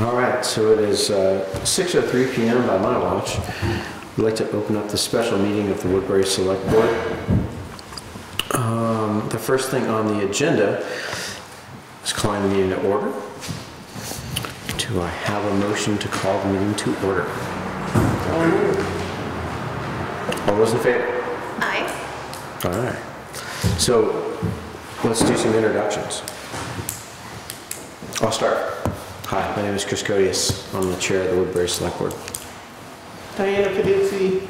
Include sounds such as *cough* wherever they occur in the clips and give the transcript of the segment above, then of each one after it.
All right, so it is uh, 6:03 PM by my watch. We'd like to open up the special meeting of the Woodbury Select Board. Um, The first thing on the agenda is calling the meeting to order. Do I have a motion to call the meeting to order? All those in favor? Aye. All right. So let's do some introductions. I'll start. Hi, my name is Chris Codius. I'm the chair of the Woodbury Select Board. Diana Peduzzi,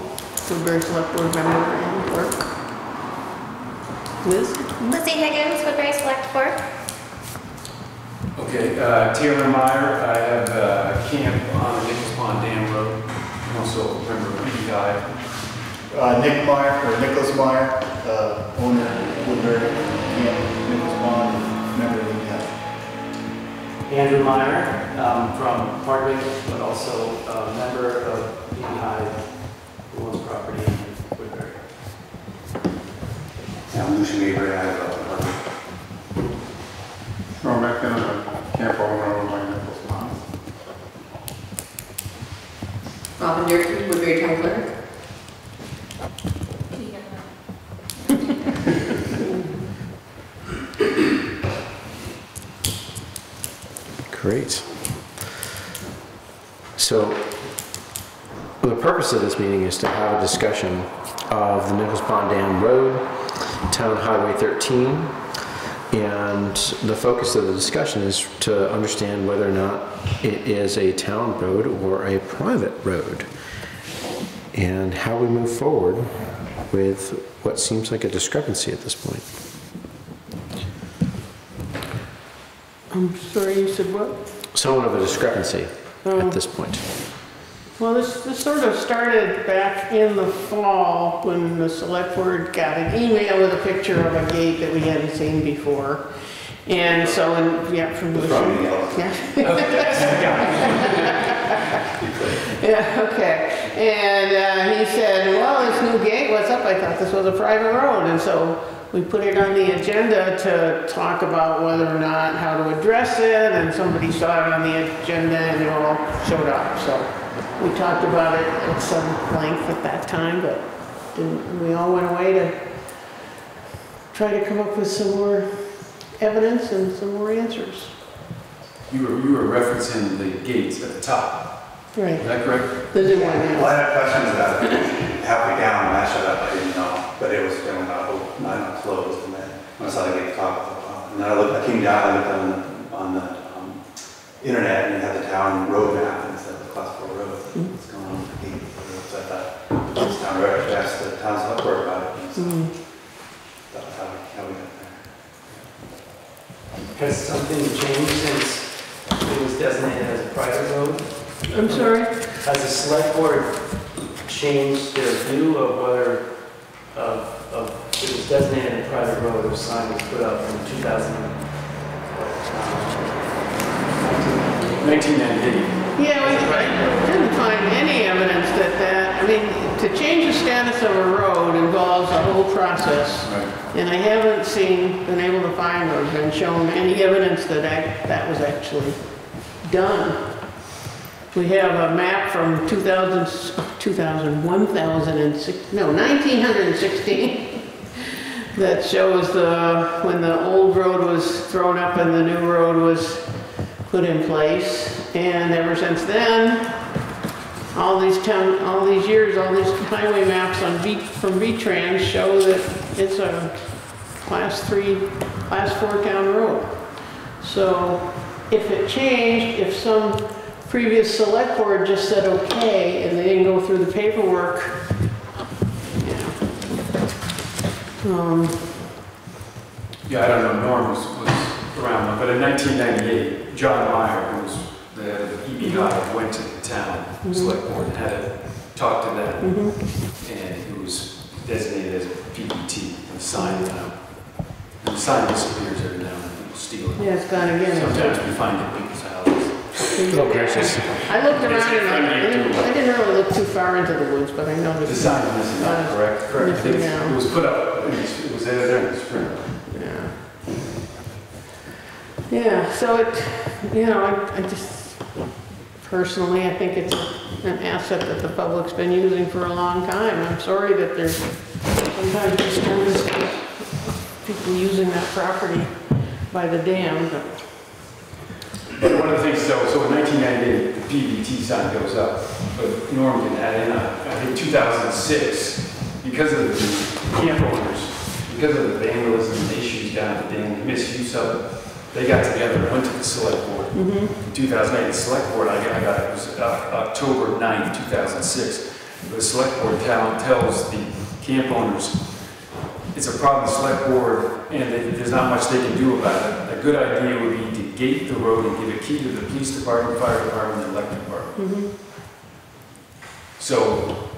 Woodbury Select Board member and clerk. Liz? Lizzie Higgins, Woodbury Select Board. Okay, uh, Taylor Meyer, I have uh, camp on the Nichols Pond Dam Road, I'm also a member of PEI. Uh, Nick Meyer, or Nicholas Meyer, uh, owner of Woodbury, Camp, Andrew Meyer um, from Hardwick, but also a member of PEI, who owns property in Woodbury. I'm Lucian Avery, I have a, Ron Beckton, a camp owner over by Nichols Pond. Robin Durkey, Woodbury Town Clerk. Great. So the purpose of this meeting is to have a discussion of the Nichols Pond Dam Road, Town Highway 13, and the focus of the discussion is to understand whether or not it is a town road or a private road, and how we move forward with what seems like a discrepancy at this point. I'm sorry, you said what? Somewhat of a discrepancy Oh. at uh, this point. Well, this, this sort of started back in the fall when the select board got an email with a picture of a gate that we hadn't seen before. And so, and, yeah, from the. from the yellow. Yeah. *laughs* *laughs* *laughs* Yeah, okay. And uh, he said, well, this new gate, what's up? I thought this was a private road. And so we put it on the agenda to talk about whether or not, how to address it. And somebody saw it on the agenda and it all showed up. So we talked about it at some length at that time, but we all went away to try to come up with some more evidence and some more answers. You were, you were referencing the gates at the top, Right. is that correct? The new one, well. I had questions about it halfway down, when I showed up, I didn't know, but it was going about, oh, nine months closed, and then when I saw the gate top, I thought, wow. and then I looked, I came down, I looked on the, on the, um, internet, and it had the town road map, and it said the class four road, what's going on with the gate, so I thought, this town road, I should ask the town select board about it, and so, Mm. that was how we, how we got there. Has something changed since it was designated as a private road? I'm sorry? Has the select board changed their view of whether, of, of, it was designated a private road, or sign was put up in 2000? um, 1998. Yeah, we I didn't find any evidence that that, I mean, to change the status of a road involves a whole process. Right. And I haven't seen, been able to find or been shown any evidence that that, that was actually done. We have a map from 2000, 2000, 1006, no, 1916 *laughs* that shows the, when the old road was thrown up and the new road was put in place. And ever since then, all these town, all these years, all these *laughs* highway maps on V, from V-Trans show that it's a class three, class four town road. So if it changed, if some previous select board just said okay and they didn't go through the paperwork, yeah. Um, Yeah, I don't know, Norm was, was around, but in 1998, John Meyer, who was the EBI, went to the town select board and had a talk to them. mhm. And it was designated as a PET, and signed now. And the sign disappears every now and then, people steal it. Yeah, it's gone again. Sometimes we find it in. Oh, gracious. I looked around and I friendly didn't, I didn't really look too far into the woods, but I The noticed. sign is missing out, correct? Correct. I think Missing out. It was put up, it was it was there in the spring. Yeah. Yeah, so it, you know, I, I just, Personally, I think it's an asset that the public's been using for a long time. I'm sorry that there's sometimes disturbance of people using that property by the dam, but But one of the things, though, so in 1998, the PVT sign goes up, but Norm can add in, uh, I think 2006, because of the camp owners, because of the vandalism and issues down at the misuse of it, they got together and went to the select board. In 2008, the select board, I got, I got, it was Oc- October 9th, 2006. The select board town tells the camp owners, it's a problem, the select board, and that there's not much they can do about it. A good idea would be gate the road and give a key to the police department, fire department, and electric department. So,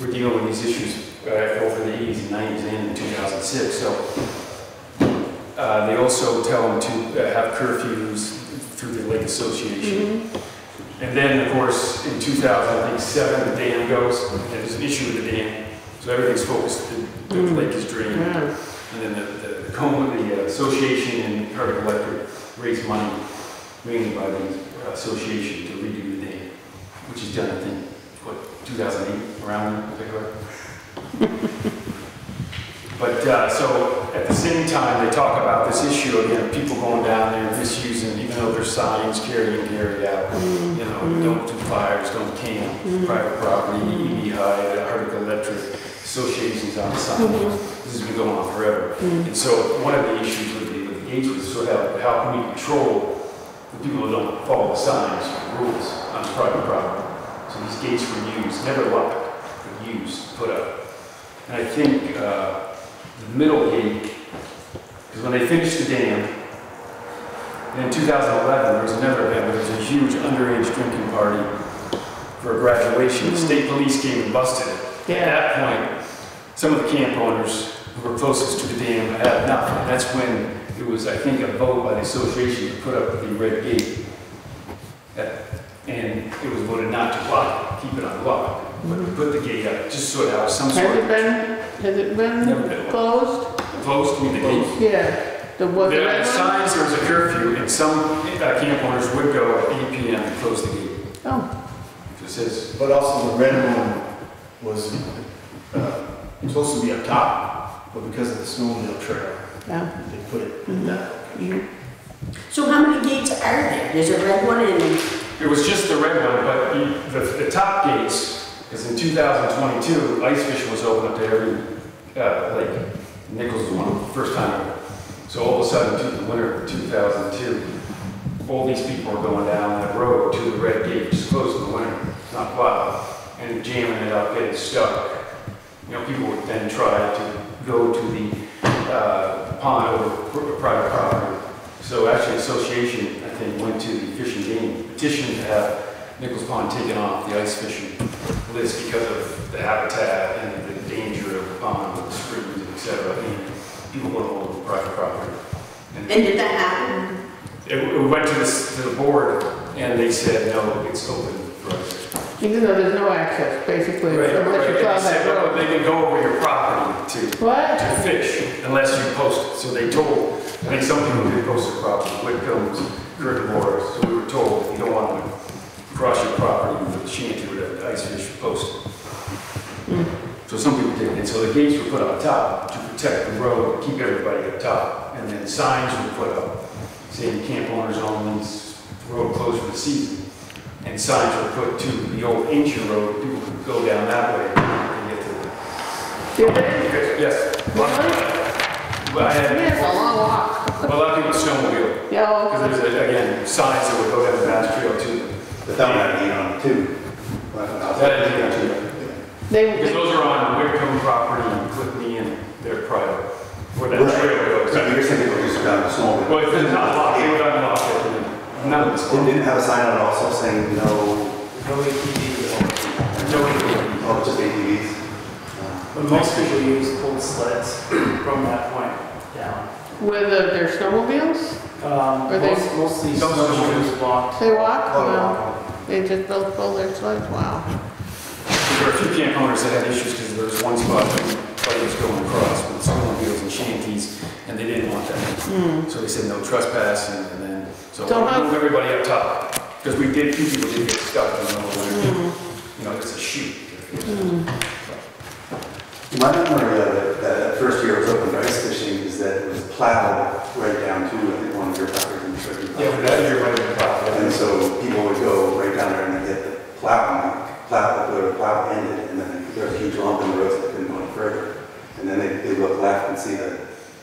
we're dealing with these issues uh, over the 80s and 90s and in 2006, so. uh, They also tell them to uh, have curfews through the lake association. And then, of course, in 2007, the dam goes, and there's an issue with the dam, so everything's focused, the the lake is drained. yeah. And then the, the the the association and Hardwick Electric raised money mainly by the uh, association to redo the dam, which is done, I think, what, 2008, around, think. *laughs* But, uh, so, at the same time, they talk about this issue again, people going down there misusing, even though there's signs, carry in, carry out, mm-hmm. you know, don't do fires, don't camp, mm-hmm. private property, EB High, Hardwick Electric, associations on the sign. Mm-hmm. This has been going on forever. And so, one of the issues with the, with gates was sort of how can we control the people who don't follow the signs, rules on private property? So these gates were used, never locked, but used, put up. And I think, uh, the middle gate, because when they finished the dam, and in 2011, there was another event, there was a huge underage drinking party for a graduation. The state police came and busted it. At that point, some of the camp owners who were closest to the dam had enough. And that's when it was, I think, a vote by the association to put up the red gate. Uh, And it was voted not to block it, keep it unlocked, but to put the gate up, just so it has some sort Has sort it of been, has it Never been been. closed? closed, I mean, the gate. Yeah, the, was There it? are signs, there was a curfew, and some uh, camp owners would go at 8 PM to close the gate. Oh, It says, But also the red one was, uh, supposed to be up top, but because of the snowmobile trail, yeah. they put it in that. So how many gates are there? There's a red one and, it was just the red one, but the, the- the top gates, because in 2022, ice fishing was open up to every uh, lake. Nichols was one, of the first time ever. So all of a sudden, to the winter of 2002, all these people are going down that road to the red gate, which is closed in the winter, it's not plowed, and jamming it up, getting stuck. You know, people would then try to go to the uh, pond over private property. So actually, association, I think, went to the Fish and Game petition to have Nichols Pond taken off the ice fishing list because of the habitat and the danger of the pond with the springs, and et cetera, and people going over private property. And and did that happen? it it went to the, to the board, and they said, no, it's open for fishing. Even though there's no access, basically, unless you And plow they said, that well, road. they can go over your property to What? to fish unless you post it. So they told, I think some people did post their property, Whitcomb's, Kurt Morris. So we were told, you don't want to cross your property with a shanty with an ice fish post. So some people did, and so the gates were put on top to protect the road, keep everybody up top. And then signs were put up saying camp owners only, road closed for the season. And signs were put to the old ancient road, people could go down that way and get to the Did they? Okay, Yes. Really? Well, I had, Yeah, it's a long walk. well, a lot of people snowmobile, Yeah, because okay. there's, uh, again, signs that would go down the Bass Trail too. Without that gate on too. That is, yeah, too. They, Because those are on Whitcomb property, and Clifton, and they're private, where that Right. trail goes. So you're saying people just down the snow? Well, if it's not locked, they would unlock it, and none of it's. It didn't have a sign on it also saying no, No ATVs. No, we- oh, just ATVs? But most people use pulled sleds from that point down. with uh, their snowmobiles? Um, Are they- most, most of these snowshoes walk. They walk? Oh, Wow. They just built, build their sleds? Wow. There were a few camp owners that had issues because there was one spot that somebody was going across with snowmobiles and shanties, and they didn't want that. So they said no trespassing, and then, so So how- move everybody up top. Because we did, few people did get stuck in the middle of winter. Mm. You know, it's a chute. Mm. My memory of it, uh, that that first year it was open to ice fishing, is that it was plowed right down to, I think, one of your properties in Turkey. Yeah, but that year might have been And so people would go right down there and they'd hit the plow, plow, where the plow ended, and then there was a huge lump in the road so they couldn't go any further. And then they, they look left and see the,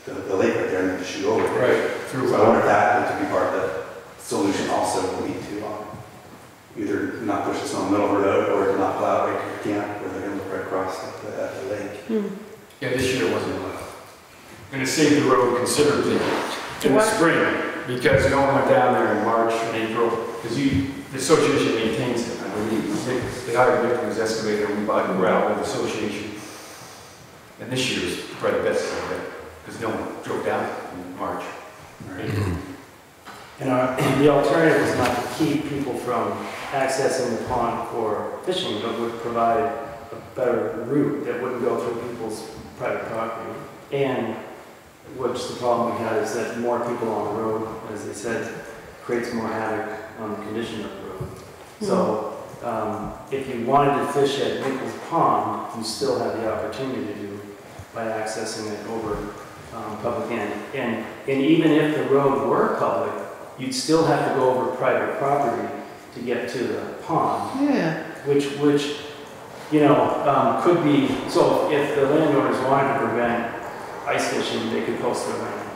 the the lake right there and they just shoot over. Right, through, So I uh, wonder if that would be part of the solution also would be to, um, either not push the snow in the middle of the road or to not plow right to your camp where they're gonna look right across at the, at the lake. yeah, this year wasn't allowed. And it saved the road considerably in the What? spring, because no one went down there in March and April, because you, the association maintains it, I believe. They- They hired Nick, who's excavator, we bought gravel with the association. And this year is probably the best of it, because no one drove down in March. *clears throat* And our, *clears throat* the alternative is not to keep people from accessing the pond for fishing, but would provide a better route that wouldn't go through people's private property. And which the problem we had is that more people on the road, as they said, creates more havoc on the condition of the road. So, um, if you wanted to fish at Nichols Pond, you still have the opportunity to do by accessing it over, um, public land. And, and even if the road were public, you'd still have to go over private property to get to the pond, Yeah, which, which, you know, um, could be, so if the landowners wanted to prevent ice fishing, they could post their land.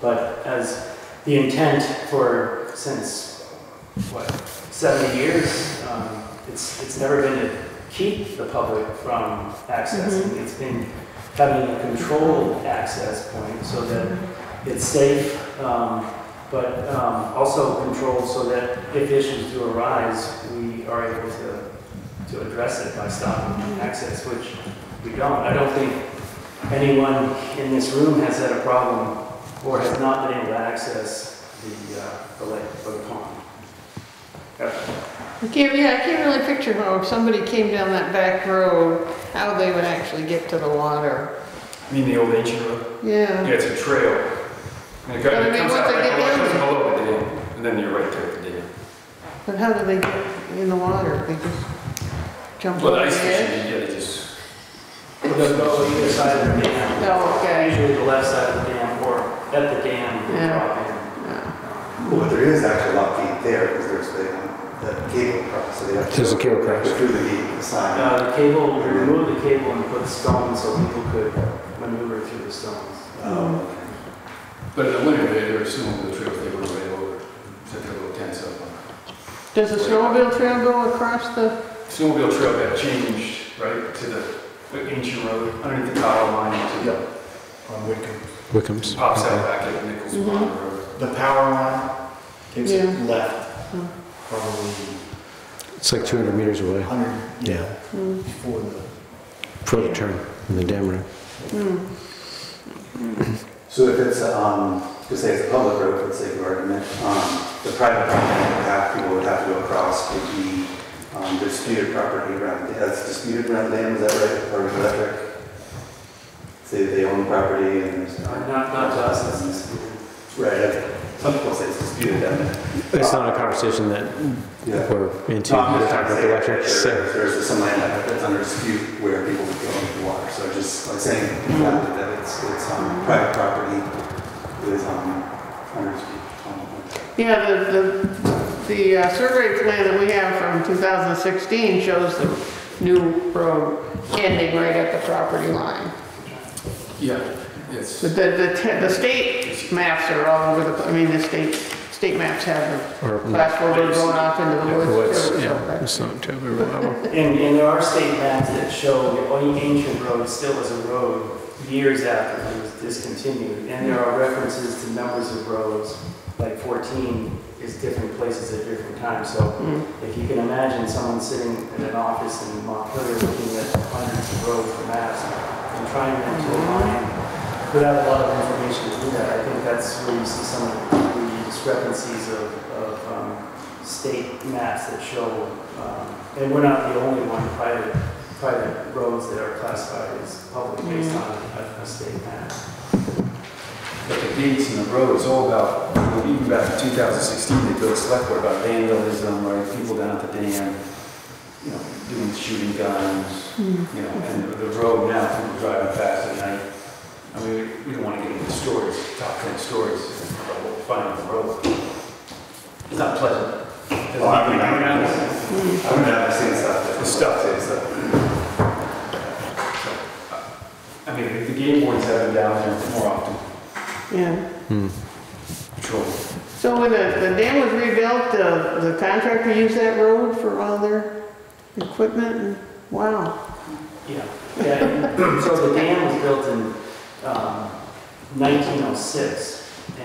But as the intent for, since, what, 70 years, um, it's, it's never been to keep the public from accessing. It's been having a controlled access point so that it's safe, um, but um, also controlled so that if issues do arise, we are able to, to address it by stopping access, which we don't. I don't think anyone in this room has had a problem or has not been able to access the, uh, the lake or the pond. I can't, yeah, I can't really picture how if somebody came down that back road, how they would actually get to the water. I mean, the old ancient road? Yeah, Yeah, it's a trail. And it But I comes- it mean, comes once out they right get below, it down comes there- below the dam, and then you're right there at the dam. but how do they get in the water? They just jump Well, over the the ice edge? fishing, yeah, they just, It doesn't go either side of the dam. Oh, okay. Usually the left side of the dam or at the dam, they Yeah. drop in. Yeah. Well, but there is actually a lot of feet there because there's the, the cable cross, so they have to. There's a cable go cross. Through the gate, the sign. Uh, the cable, we removed the cable and put stones so people could maneuver through the stones. Um, but in the winter, they, they were assuming the trails, they were way over, set their little tents up on. Does the snowmobile trail go across the, Snowmobile trail got changed, right, to the the ancient road, underneath the power line, to the, On Whitcomb. Wickham's. pops out back at Nichols Mhm. Pond Road. The power line takes Yeah. it left, Hmm. probably It's like 200 meters away 100, yeah, Hmm. before the, for the turn in the dam road. hmm, *clears throat* So if it's, um, to say it's a public road, for the sake of argument, um, the private property would have, people would have to go across would be, um, disputed property around, that's disputed around the dam, is that right, or electric? Say they own the property and there's. Uh, Not, not to us, that's disputed. Right, some people say it's disputed, doesn't it? It's not a conversation that Yeah. we're into. No, I'm We're just talking to about say the that electric. there- So There's some land out that's under dispute where people would go into the water, so just like saying that that it's, it's, um, private property is, um, under dispute. Um, yeah, the, the, the uh, survey plan that we have from 2016 shows the new road ending right at the property line. Yeah, yes. The, the, the the state maps are all over the, pla- I mean, the state, state maps have or the class four road going off into the woods. woods. too, so Yeah, that- it's not terribly reliable. *laughs* And, and there are state maps that show the only ancient road still as a road years after it was discontinued. And there are references to numbers of roads, like 14 is different places at different times. So Mm. if you can imagine someone sitting in an office in Montpelier looking at hundreds of roads for maps and trying them to align without a lot of information to do that, I think that's where you see some of the discrepancies of, of um, state maps that show, um, and we're not the only one, private, private roads that are classified as public based on a, a state map. But the gates and the road is all about, you know, even back in 2016, they built a select board about vandalism, right, people down at the dam, you know, doing shooting guns, you know, and the the road now, people driving fast at night. I mean, we- we don't want to get into stories, top 10 stories. about what we find on the road. It's not pleasant. Well, I mean, I mean, I've been down, I've seen stuff. The stuff. Seen stuff. Uh, I mean, the game boards have been down there more often, Yeah. Hmm. patrol. So when the, the dam was rebuilt, the, the contractor used that road for all their equipment and, wow. Yeah, yeah, so the dam was built in um, 1906,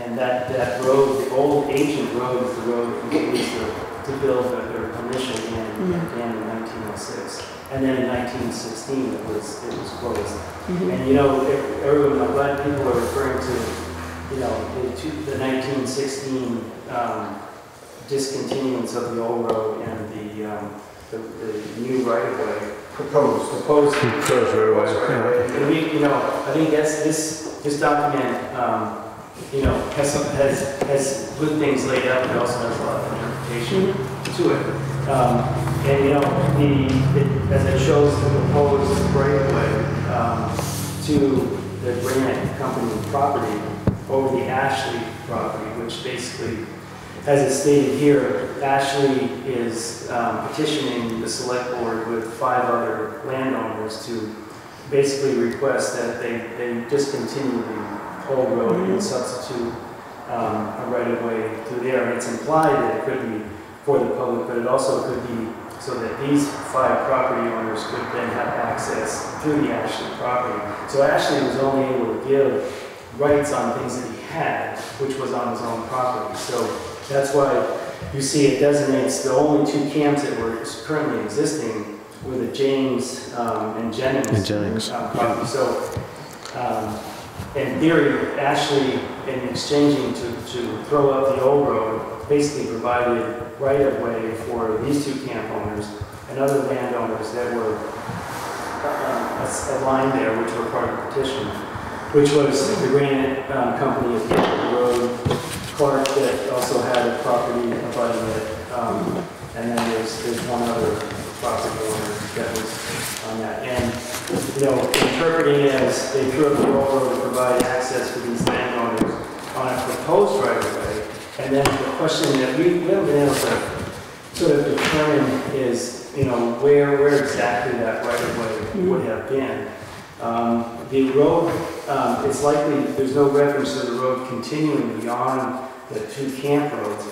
and that, that road, the old ancient road is the road that was used to, to build their their initial dam, dam in 1906. And then in 1916, it was, it was closed. And you know, ev- everyone, I'm glad people are referring to, you know, the the 1916 um, discontinuance of the old road and the, um, the the new right-of-way Proposed. proposed. Proposed right away, yeah. And we, you know, I think that's, this, this document, um, you know, has, some- has, has good things laid out, but also has a lot of interpretation to it. Um, And, you know, the, it- as it shows the proposed right of way um, to the Granite Company property over the Ashley property, which basically, as it's stated here, Ashley is um, petitioning the select board with five other landowners to basically request that they, they discontinue the whole road and substitute um, a right-of-way through there. And it's implied that it could be for the public, but it also could be so that these five property owners could then have access through the Ashley property. So Ashley was only able to give rights on things that he had, which was on his own property. So that's why you see it designates the only two camps that were currently existing were the James um, and Jennings. And Jennings, uh, property. So, um, in theory, Ashley, in exchanging to, to throw up the old road, basically provided right-of-way for these two camp owners and other landowners that were uh, aligned there, which were part of the petition, which was the Granite um, Company of the road, Clark that also had a property abutting it, um, and then there's, there's one other owner that was on that. And, you know, interpreting it as they threw up the railroad to provide access for these landowners on a proposed right-of-way. And then the question that we, we haven't been able to sort of determine is, you know, where, where exactly that right-of-way would have been. Um, The road, um, it's likely, there's no reference to the road continuing beyond the two camp roads,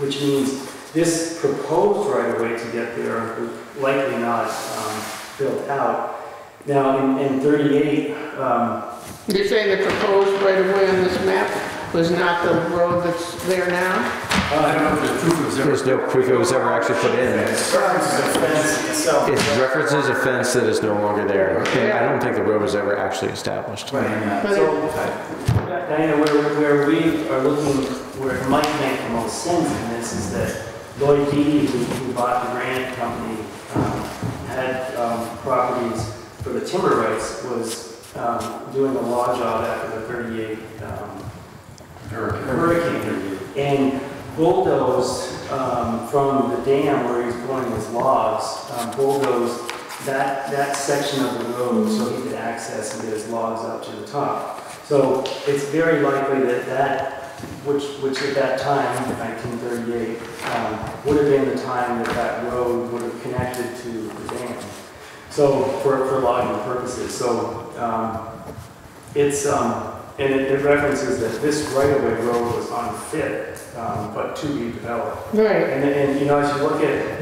which means this proposed right-of-way to get there was likely not um, built out. Now, in in 38, um, You're saying the proposed right of way on this map was not the road that's there now? I don't know if there's proof it was ever. There's no proof it was ever actually put in. the fence itself. It references a fence that is no longer there. And I don't think the road was ever actually established. Right, yeah. So, Diana, where, where we are looking, where it might make the most sense in this is that Lloyd Beatty, who who bought the Granite Company, um, had um, properties for the timber rights, was um, doing a law job after the 38 um, hurricane and bulldozed um, from the dam where he's pulling his logs, um, bulldozed that, that section of the road so he could access and get his logs up to the top. So it's very likely that that, which, which at that time, 1938, um, would have been the time that that road would have connected to the dam. So, for, for logging purposes, so, um, it's, um, and it it references that this right-of-way road was unfit, um, but to be developed. Right, And, and, you know, as you look at,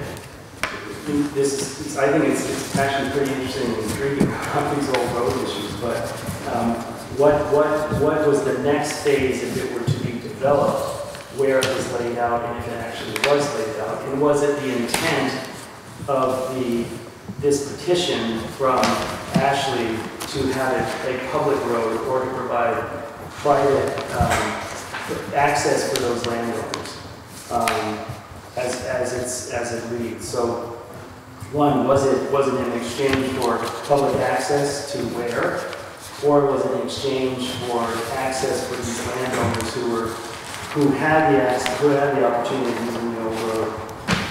this, is- I think it's, it's actually pretty interesting and intriguing *laughs* about these old road issues, but, um, what, what, what was the next phase if it were developed, where it was laid out, and if it actually was laid out? And was it the intent of the, this petition from Ashley to have it a public road or to provide private, um, access for those landowners? um, as, as it's, as it reads. So, one, was it, was it in exchange for public access to where? or was it in exchange for access for these landowners who were, who had the access, who had the opportunity of using the road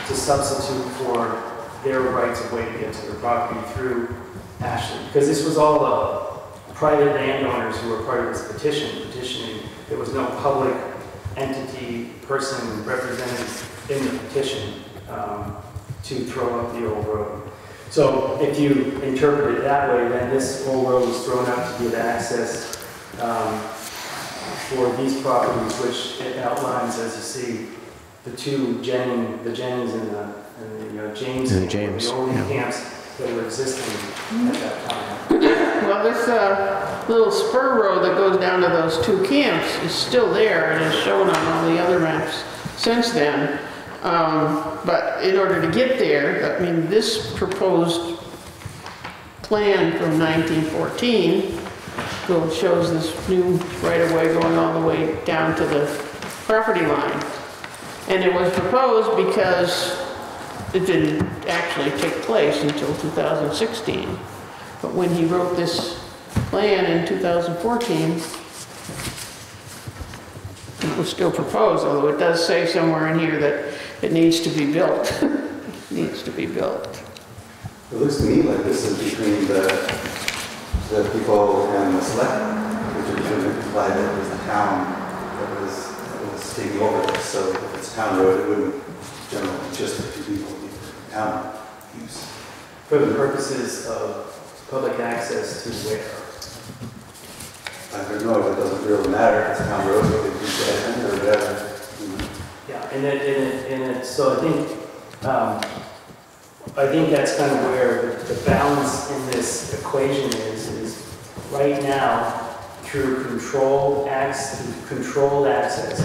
to substitute for their rights of way to get to their property through Ashley. Because this was all uh, private landowners who were part of this petition, petitioning. There was no public entity, person represented in the petition um, to throw up the old road. So if you interpret it that way, then this old road was thrown up to give access um, for these properties, which it outlines, as you see, the two Jennings, the Jennings and the, and the James, and camp, James the only yeah. camps that were existing at mm-hmm. that time. Well, this uh, little spur road that goes down to those two camps is still there and is shown on all the other maps since then. Um, but in order to get there, I mean, this proposed plan from 1914 it shows this new right-of-way going all the way down to the property line. And it was proposed because it didn't actually take place until 2016. But when he wrote this plan in 2014, it was still proposed, although it does say somewhere in here that it needs to be built. *laughs* it needs to be built. It looks to me like this is between the the people and the select, which to imply that it was the town that was, that was taking over this. So if it's town road, it wouldn't generally just the two people, be for town use. For the purposes of public access to where? I don't know if it doesn't really matter, if it's town road, it could be dead or whatever. Yeah, and it, and it, and it, so I think, um, I think that's kind of where the the balance in this equation is right now, through controlled access, controlled access,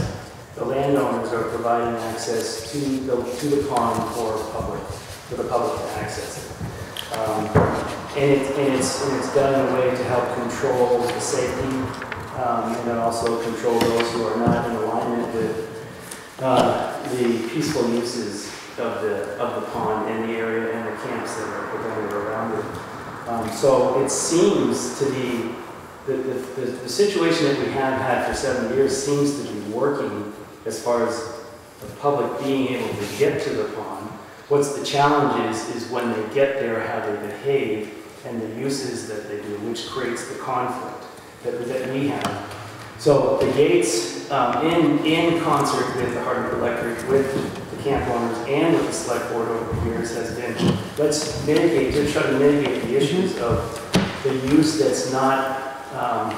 the landowners are providing access to the, to the pond for public, for the public to access it. Um, And it, and it's, and it's done in a way to help control the safety, um, and then also control those who are not in alignment with uh, the peaceful uses of the, of the pond and the area and the camps that are that are around it. Um, So it seems to be, the, the, the- the situation that we have had for seven years seems to be working as far as the public being able to get to the pond. What's the challenge is, is when they get there, how they behave and the uses that they do, which creates the conflict that, that we have. So the gates, um, in, in concert with the Hardwick Electric, with camp owners and with the select board over the years has been, let's mitigate, to try to mitigate the issues of the use that's not, um,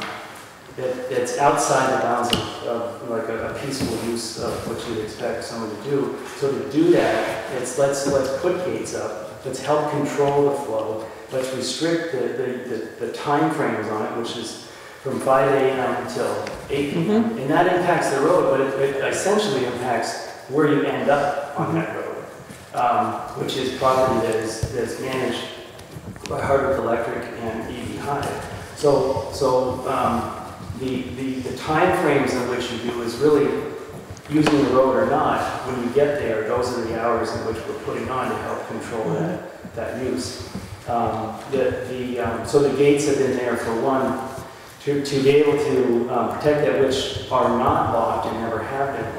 that, that's outside the bounds of, of like a, a peaceful use of what you'd expect someone to do. So to do that, it's let's, let's put gates up, let's help control the flow, let's restrict the, the, the, the timeframes on it, which is from five AM until eight PM. And that impacts the road, but it, it essentially impacts where you end up on that road, um, which is property that is, that is managed by Hardwick Electric and EV High. So, so, um, the, the, the timeframes in which you do is really using the road or not. When you get there, those are the hours in which we're putting on to help control that, that use. Um, the, the, um, so the gates have been there for one, to, to be able to um, protect that which are not locked and never have been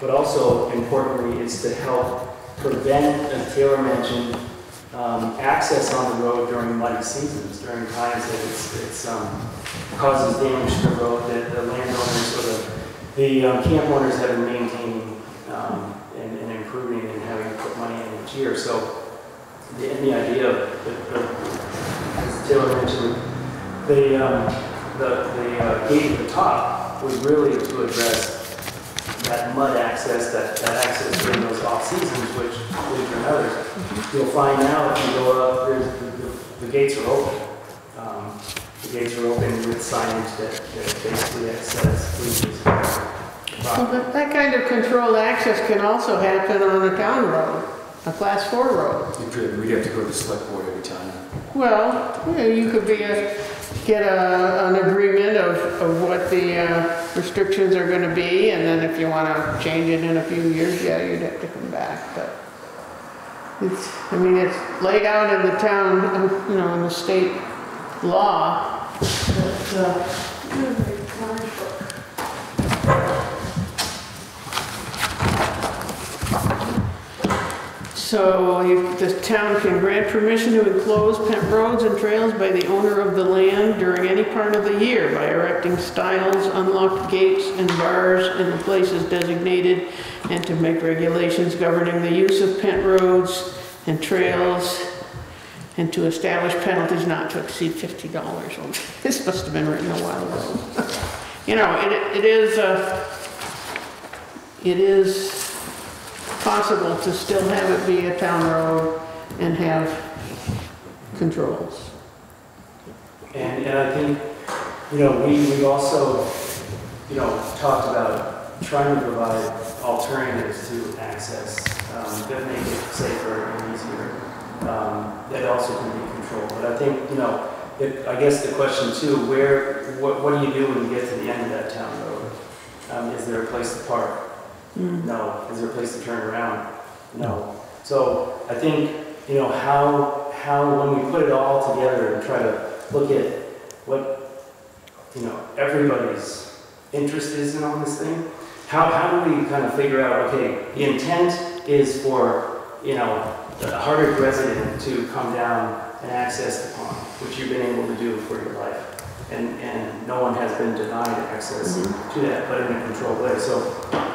But also importantly is to help prevent, as Taylor mentioned, um, access on the road during muddy seasons, during times that it's, it's, um, causes damage to the road, that the landowners or the, the um, camp owners have been maintaining, um, and, and improving and having to put money in each year. So the, and the idea of, the- the- as Taylor mentioned, the, um, the, the uh, gate at the top was really to address that mud access, that, that access during those off seasons, which winter and others. You'll find now if you go up, there's, the, the, the gates are open. Um, The gates are open with signage that, that basically says, please. Well, that, that kind of controlled access can also happen on a town road, a class four road. We'd have to go to the select board every time. Well, you know, you could be a, get a, an agreement of, of what the uh, restrictions are gonna be, and then if you wanna change it in a few years, yeah, you'd have to come back, but it's, I mean, it's laid out in the town, you know, in the state law, But, uh, So if the town can grant permission to enclose pent roads and trails by the owner of the land during any part of the year by erecting stiles, unlocked gates and bars in the places designated and to make regulations governing the use of pent roads and trails and to establish penalties not to exceed fifty dollars. *laughs* This must have been written a while ago. *laughs* You know, it, it is, uh, it is possible to still have it be a town road and have controls. And, and I think, you know, we, we've also, you know, talked about trying to provide alternatives to access um, that make it safer and easier, um, that also can be controlled. But I think, you know, it, I guess the question too, where, what, what do you do when you get to the end of that town road? Um, is there a place to park? Mm. No. Is there a place to turn around? No. So I think, you know, how, how, when we put it all together and try to look at what, you know, everybody's interest is in on this thing, how, how do we kind of figure out, okay, the intent is for, you know, the Hardwick resident to come down and access the pond, which you've been able to do for your life. And, and no one has been denied access to that, but in a controlled way. So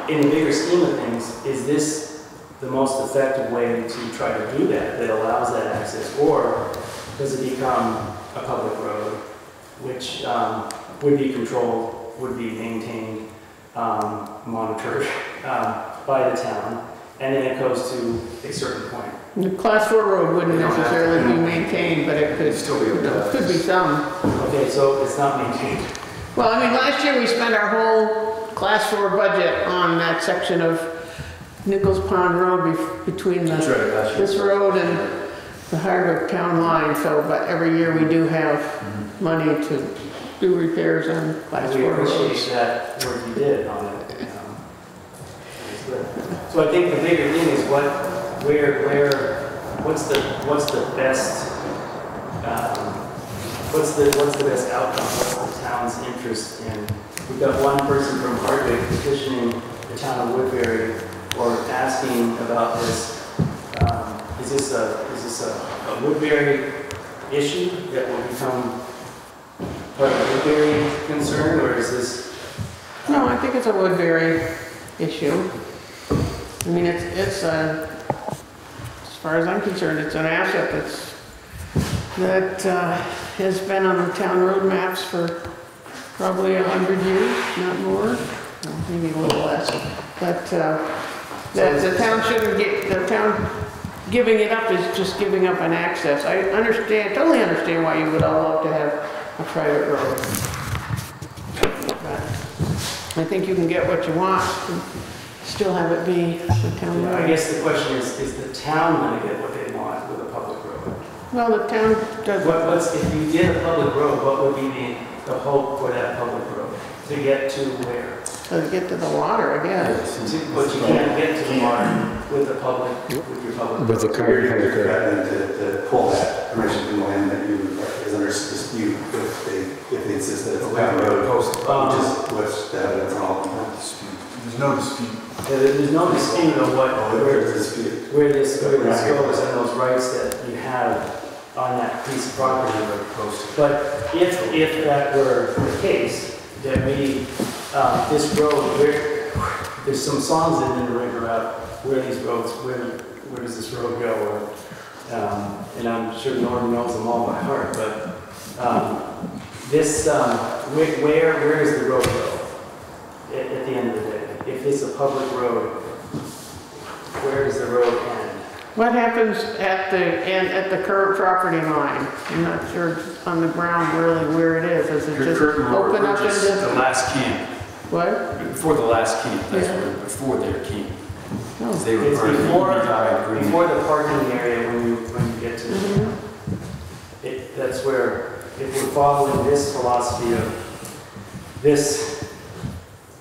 in the bigger scheme of things, is this the most effective way to try to do that, that allows that access? Or does it become a public road, which um, would be controlled, would be maintained, um, monitored *laughs* um, by the town, and then it goes to a certain point? The class four road wouldn't necessarily be maintained, but it could, Still be able to- could be some. Okay, so it's not maintained. Well, I mean, last year we spent our whole class four budget on that section of Nichols Pond Road bef- between That's the, right, last year. this road and the Hardwick Town line, so, but every year we do have money to do repairs on class We four roads. appreciate that work you did on it. um, it's good. So I think the bigger thing is what, where, where, what's the, what's the best, um, what's the, what's the best outcome? What's the town's interest in? We've got one person from Hardwick petitioning the town of Woodbury or asking about this. Um, Is this a, is this a a Woodbury issue that will become part of Woodbury concern, or is this? No, I think it's a Woodbury issue. I mean, it's, it's a, far as I'm concerned, it's an asset that's, that uh, has been on the town road maps for probably a hundred years, not more, maybe a little less. But uh, that the town shouldn't get, the town giving it up is just giving up an access. I understand, totally understand why you would all love to have a private road. But I think you can get what you want still have it be a town I road. guess the question is, is the town gonna get what they want with a public road? Well, the town does, What, what's, if you did a public road, what would be the, the hope for that public road? To get to where? to get to the water, I guess. To- But you can't get to the water with the public, with your public. With the road. So you're, you're threatening to, to pull that permission from the land that you, is under dispute if they, if they insist that it's a town road, post, which is um, what's the evidence on all of them. There's no dispute. Yeah, There's no dispute on what, Oh, where, there's a dispute. where this, where this goes and those rights that you have on that piece of property. But if, if that were the case, that we, um, this road, where, there's some songs in the ring about where these roads, where, where does this road go? Or, um, and I'm sure Norm knows them all by heart, but, um, this, um, where, where, where does the road go? At, at the end of the if it's a public road, where does the road end? What happens at the, end at the current property line? I'm not sure on the ground really where it is. Is it Your just curtain road, open up which is the last camp, what? before the last camp, that's Yeah. where, before their camp. Oh. 'Cause they were It's part the before, EBI agreement. before the parking area when you, when you get to, Mhm. it, that's where, if we're following this philosophy of this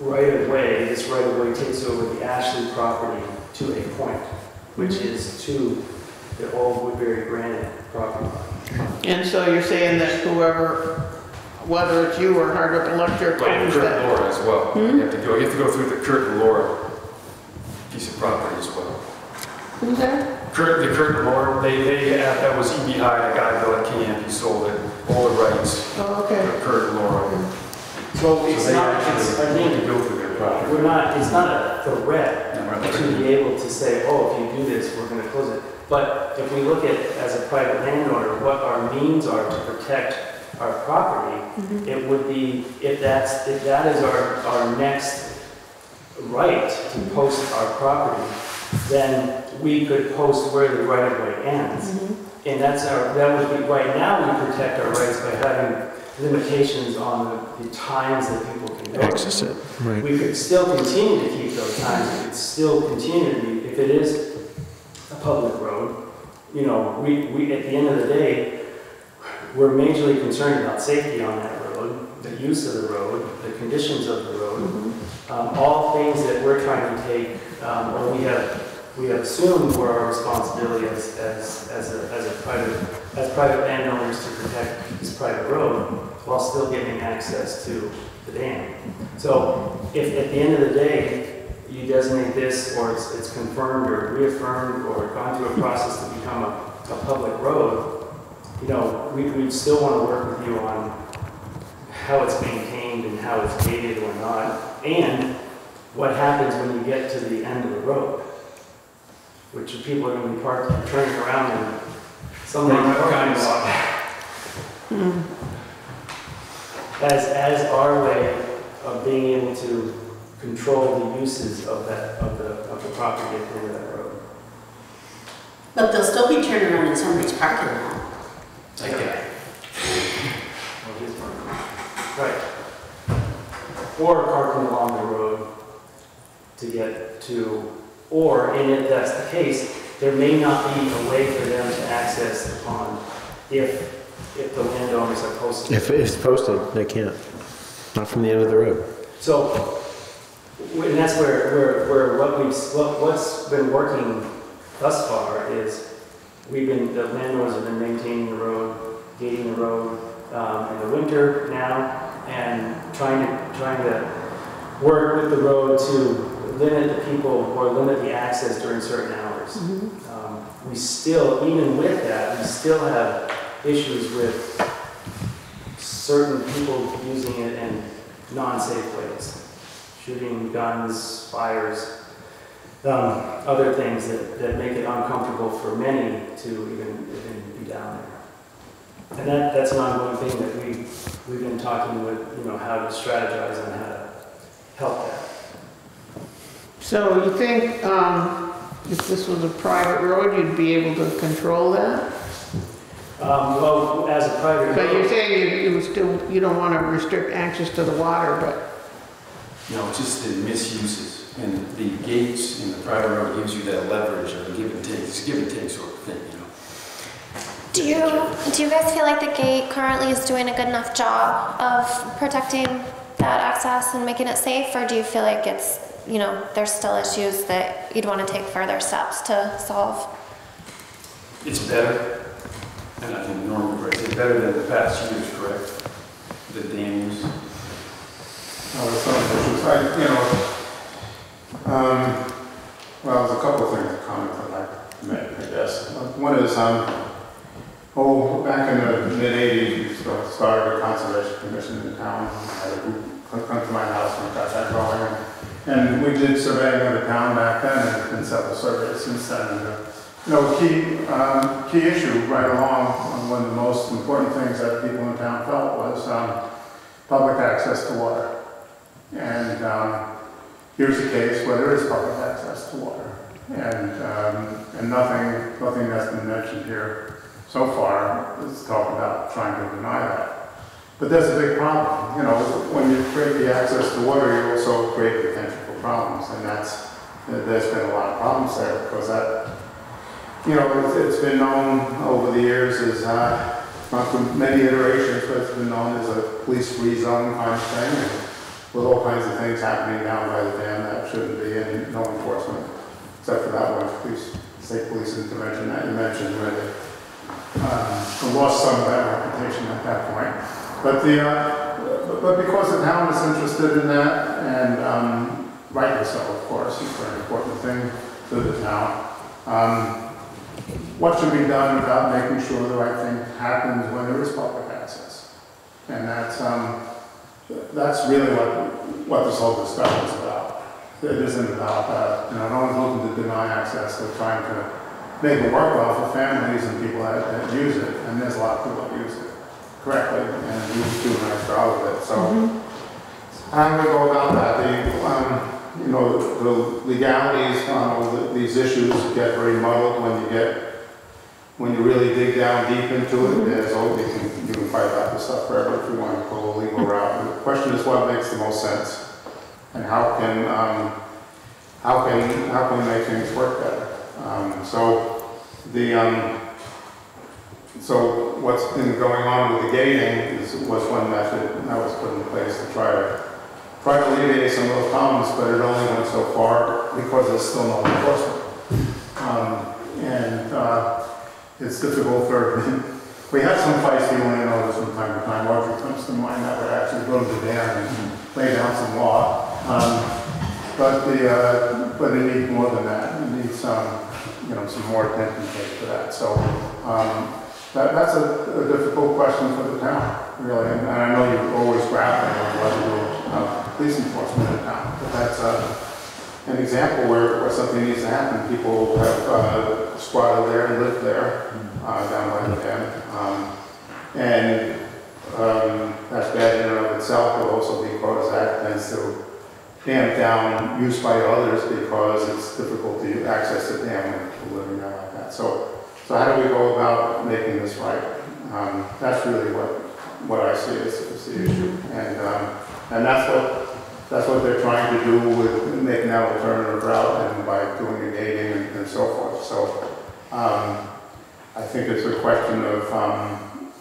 right of way, this right of way takes over the Ashley property to a point, which Mm-hmm. is to the old Woodbury Granite property. And so you're saying that whoever whether it's you or Hardwick Electric Right, and owns Kurt that. Laura as well. Hmm? You have to go, you have to go through the Kurt and Laura piece of property as well. Who's that? Kurt, the Kurt and Laura, they, they, uh, that was EB High, the guy built Camp, he sold it, all the rights, Oh, okay. Kurt and Laura. So it's they not, it's, I mean, to go their property. we're not, it's not a threat No, to be able to say, oh, if you do this, we're gonna close it. But if we look at, as a private landowner, what our means are to protect our property, mm-hmm. it would be, if that's, if that is our, our next right to post our property, then we could post where the right of way ends. Mm-hmm. And that's our, that would be, right now, we protect our rights by having limitations on the, the times that people can go. Access it, right. We could still continue to keep those times, we could still continue to be, if it is a public road, you know, we, we, at the end of the day, we're majorly concerned about safety on that road, the use of the road, the conditions of the road, um, all things that we're trying to take, um, or we have, we have assumed were our responsibility as, as, as a, as a private, as private landowners to protect this private road while still giving access to the dam. So if at the end of the day, you designate this, or it's, it's confirmed or reaffirmed, or gone through a process to become a, a public road, you know, we, we still want to work with you on how it's maintained and how it's gated or not, and what happens when you get to the end of the road, which people are going to be parked, turning around and somebody's Right, parking guys. lot. As, as our way of being able to control the uses of that, of the, of the property at the end of that road. But they'll still be turning around in somebody's parking lot. Okay. Right. Or parking along the road to get to, or, and if that's the case, there may not be a way for them to access the pond if, if the landowners are posted. If it's posted, they can't. Not from the end of the road. So, and that's where, where, where what we've, what, what's been working thus far is we've been, the landowners have been maintaining the road, gating the road, um, in the winter now, and trying to, trying to work with the road to limit the people or limit the access during certain hours. Um, We still, even with that, we still have issues with certain people using it in non-safe ways. Shooting guns, fires, um, other things that, that make it uncomfortable for many to even, even be down there. And that, that's an ongoing thing that we, we've been talking with, you know, how to strategize on how to help that. So you think, um, if this was a private road, you'd be able to control that? Um, well, as a private. Road But you're road- saying you, you still, you don't want to restrict access to the water, but, No, it's just the misuses, and the gates in the private road gives you that leverage of a give and take, it's a give and take sort of thing, you know? Do you, do you guys feel like the gate currently is doing a good enough job of protecting that access and making it safe? Or do you feel like it's, you know, there's still issues that you'd want to take further steps to solve? It's better, and I think Norm would agree, it's better than the past years, correct? The dams. Oh, there's some issues, I, you know, um, well, there's a couple of things to comment that I made, I guess. One is, um, oh, back in the mid-eighties, we started a conservation commission in town. I had a group come come to my house and got that going. And we did surveying of the town back then, and there's been several surveys since then. And, uh, You know, key, um, key issue right along, uh, one of the most important things that people in town felt was, um, public access to water. And um, here's a case where there is public access to water. And, um, and nothing, nothing that's been mentioned here so far is talk about trying to deny that. But there's a big problem, you know, when you create the access to water, you also create potential for problems. And that's, there's been a lot of problems there because that, you know, it's- it's been known over the years as, uh, not many iterations, but it's been known as a police-free zone kind of thing. and With all kinds of things happening down by the dam that shouldn't be, and no enforcement, except for that one police, state police intervention that you mentioned, where they, um, lost some of that reputation at that point. But the, uh, but- because the town is interested in that, and um, rightly so, of course, it's a very important thing to the town. um, What should be done about making sure the right thing happens when there is public access? And that's, um, that's really what, what this whole discussion is about. It isn't about, uh, you know, no one's looking to deny access, they're trying to make it work well for families and people that, that use it, and there's a lot of people that use it correctly, and you do a nice job of it, so. How do we go about that? The, um, you know, the legalities on all the- these issues get very muddled when you get, when you really dig down deep into it, there's always, you can, you can fight about this stuff forever if you want to go a legal route. The question is what makes the most sense? And how can, um, how can, how can we make things work better? Um, so, the, um, so what's been going on with the gating is, was one method that was put in place to try to, try to alleviate some of those problems, but it only went so far because there's still no enforcement. Um, and, uh, it's difficult for, *laughs* we had some feisty landowners from time to time, Audrey comes to mind, that would actually go to the dam and lay down some law. Um, but the, uh, but it needs more than that, it needs, um, you know, some more attention paid to that, so, um, that, that's a, a difficult question for the town, really, and I know you're always grappling with whether do, uh, police enforcement in town, but that's, uh, an example where, where something needs to happen, people have, uh, squatted there and lived there, uh, down by the dam, um, and, um, that's bad in and of itself, but also because that tends to damp down use by others because it's difficult to access the dam when people living there like that. So, so how do we go about making this right? Um, that's really what, what I see as, the issue. And, um, and that's what, that's what they're trying to do with making that alternative route and by doing the gating and, and so forth. So, um, I think it's a question of, um,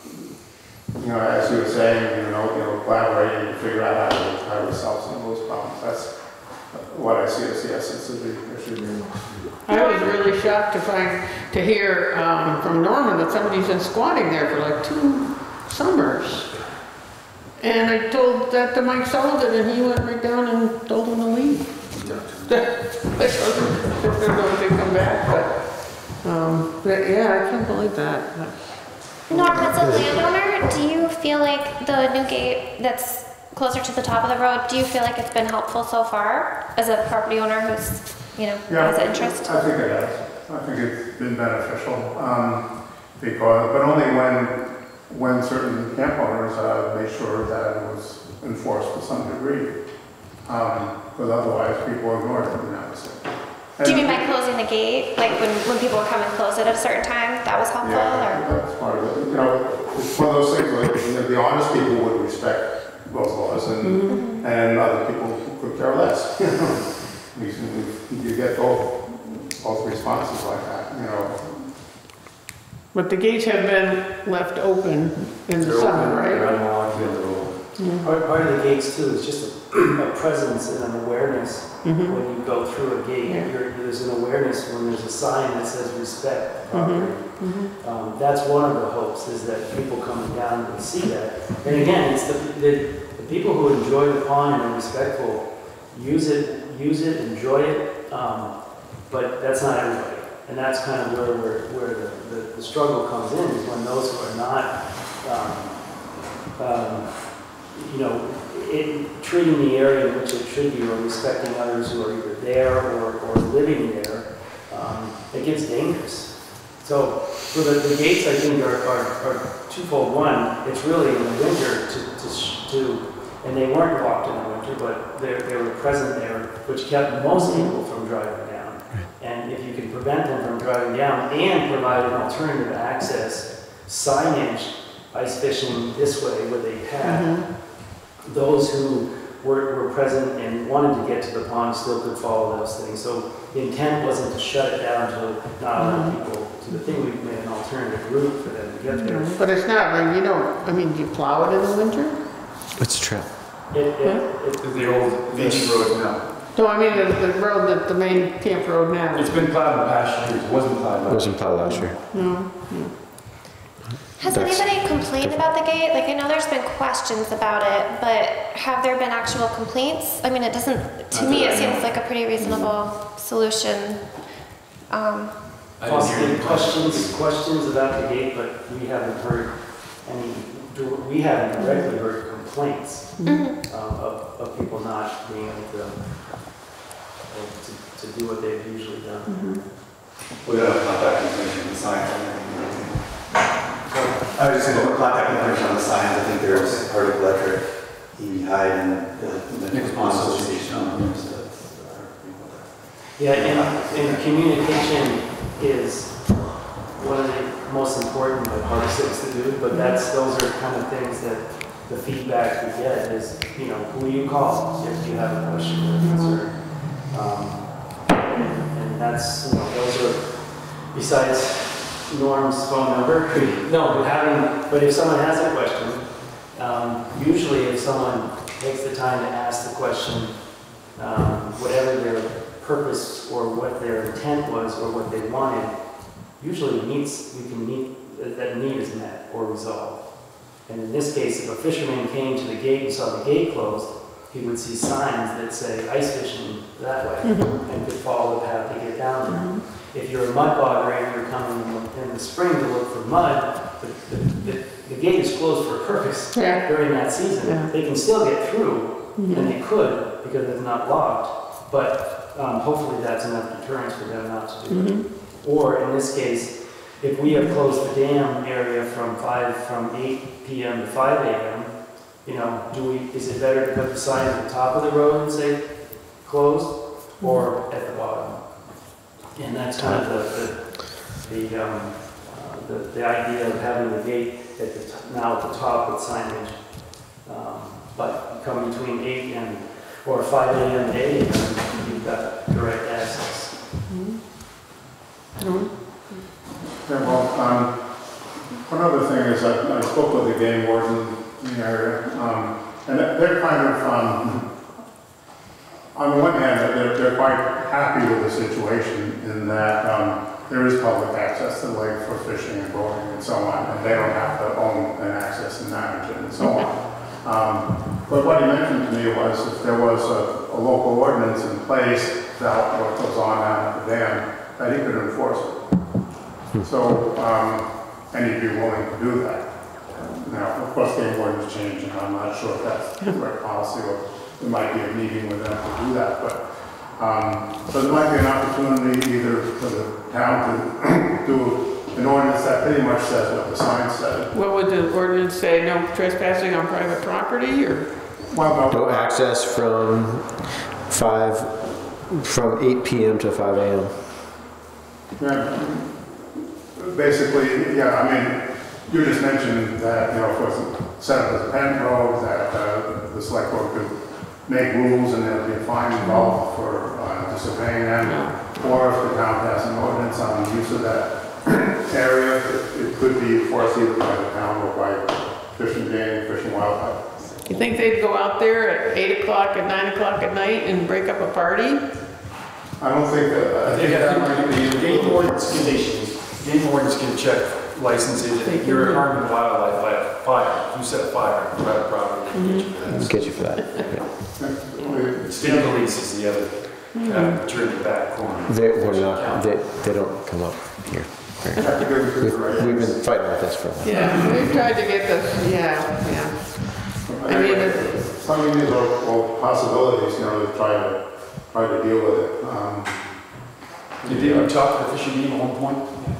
you know, as you were saying, you know, you know, collaborating to figure out how to, how to solve some of those problems. That's what I see as the essence of the issue. I was really shocked to find, to hear um, from Norman that somebody's been squatting there for like two summers. And I told that to Mike Sullivan and he went right down and told him to leave. *laughs* I don't know if they come back, but, um, but yeah, I can't believe that. Norm, as a landowner, do you feel like the new gate that's closer to the top of the road, do you feel like it's been helpful so far? As a property owner who's, you know, Yeah, has an interest? I think it has. I think it's been beneficial, um, because, but only when, when certain camp owners, uh, made sure that it was enforced to some degree. Um, because otherwise people ignored it, and that was it. Do you mean by closing the gate, like when, when people would come and close it at a certain time, that was helpful Yeah, or? that's part of it. You know, it's one of those things, like, you know, the honest people would respect those laws, and, mm-hmm. and other people could care less. *laughs* You You you get both, both responses like that, you know. But the gates have been left open in the They're summer, open, right? They're unlocked, and they're open. Part, part of the gates too is just a, *clears throat* a presence and an awareness Mhm. when you go through a gate. Yeah. You're, there's an awareness when there's a sign that says respect property. Mhm. Um, that's one of the hopes, is that people coming down will see that. And again, it's the, the, the people who enjoy the pond and are respectful, use it, use it, enjoy it, um, but that's not everybody. And that's kind of where we're, where the, the, the struggle comes in, is when those who are not, um, um, you know, in treating the area in which it should be, or respecting others who are either there or, or living there, um, it gets dangerous. So, so the, the gates, I think, are, are, are twofold. One, it's really in the winter to, to, to, and they weren't locked in the winter, but they, they were present there, which kept most people from driving down. And if you can prevent them from driving down and provide an alternative access, signage, ice fishing this way where they had, Mhm. Those who were, were present and wanted to get to the pond still could follow those things. So the intent wasn't to shut it down to not allow mm-hmm. people to the thing. We made an alternative route for them to get there. Mm-hmm. But it's not, like, you don't, I mean, do you plow it in the winter? It's a trap. It, it, it, The old beach road now. No, I mean, the, the road, that the main camp road now. It's been plowed in the past years, it wasn't plowed It last wasn't plowed last year. No, Has That's anybody complained about the gate? Like, I know there's been questions about it, but have there been actual complaints? I mean, it doesn't, to Not me, that it I know seems like a pretty reasonable solution. Um, I didn't hear any Possibly questions, questions about the gate, but we haven't heard any, do- we haven't directly heard complaints mhm. um, of, of people not being able to, uh, to, to do what they've usually done. We don't have contact information on the signs on there. I was just saying, the contact information on the signs, I think there's part of Electric, EV Hyde, and the- the Nichols Pond Association. uh, Yeah, and, and communication is one of the most important of hard things to do, but that's, those are kind of things that the feedback we get is, you know, who you call if you have a question or concern? Um, And and that's, you know, those are, besides Norm's phone number, *laughs* no, but having, but if someone has a question, um, usually if someone takes the time to ask the question, um, whatever their purpose or what their intent was or what they wanted, usually meets, we can meet, that- need is met or resolved. And in this case, if a fisherman came to the gate and saw the gate closed, he would see signs that say ice fishing that way and could follow the path to get down there. If you're a mud bogger and you're coming in the- spring to look for mud, the, the, the- gate is closed for a purpose Yeah. during that Yeah. season. They can still get through, and they could because it's not locked, but um, hopefully that's enough deterrence for them not to do it. Or in this case, if we have closed the dam area from five, from eight PM to five AM, you know, do we, is it better to put the sign at the top of the road and say closed, or at the bottom? And that's kind of the, the, the, um, uh, the, the idea of having the gate at the, t- now at the top with signage. Um, But you come between eight and, or five AM to eight, and you've got direct access. Yeah, well, um, one other thing is I, I spoke with the game warden in the area, um, and they're they're kind of, um, *laughs* on the one hand, they're, they're quite happy with the situation in that, um, there is public access to the lake for fishing and boating and so on, and they don't have to own and access and manage it and so on. Um, but what he mentioned to me was if there was a, a local ordinance in place about what goes on down at the dam, that he could enforce it. So, um, and he'd be willing to do that. Now, of course, game wardens change, and I'm not sure if that's the right policy, or there might be a meeting with them to do that, but, um, so there might be an opportunity either for the town to *clears throat* do an ordinance that pretty much says what the sign said. What would the ordinance say, no trespassing on private property, or? Well, No access from 5, from 8 PM to 5 AM. Yeah, basically, yeah, I mean, you just mentioned that, you know, of course, set up as a pent road, that uh, the select board could make rules and there'll be a fine involved for uh, disobeying them. Or if the town has an ordinance on the use of that *clears throat* area, it it could be enforced either by the town or by Fish and Game, Fish and Wildlife. You think they'd go out there at eight o'clock, at nine o'clock at night and break up a party? I don't think that, I I think think that might the be. game wardens can, game wardens can check licenses if you're harming wildlife by a fire. You set a fire on private property, they get you for that. Get you for that. *laughs* State police is the other, uh, turn the back corner. They, we're not, they, they don't come up here. I think it would be We've, we've been fighting with this for a while. Yeah, we've tried to get this, yeah, yeah. I mean, it- Some of these are all possibilities, you know, to try to, try to deal with it. Um, Did you talk to the Fish and Game at one point?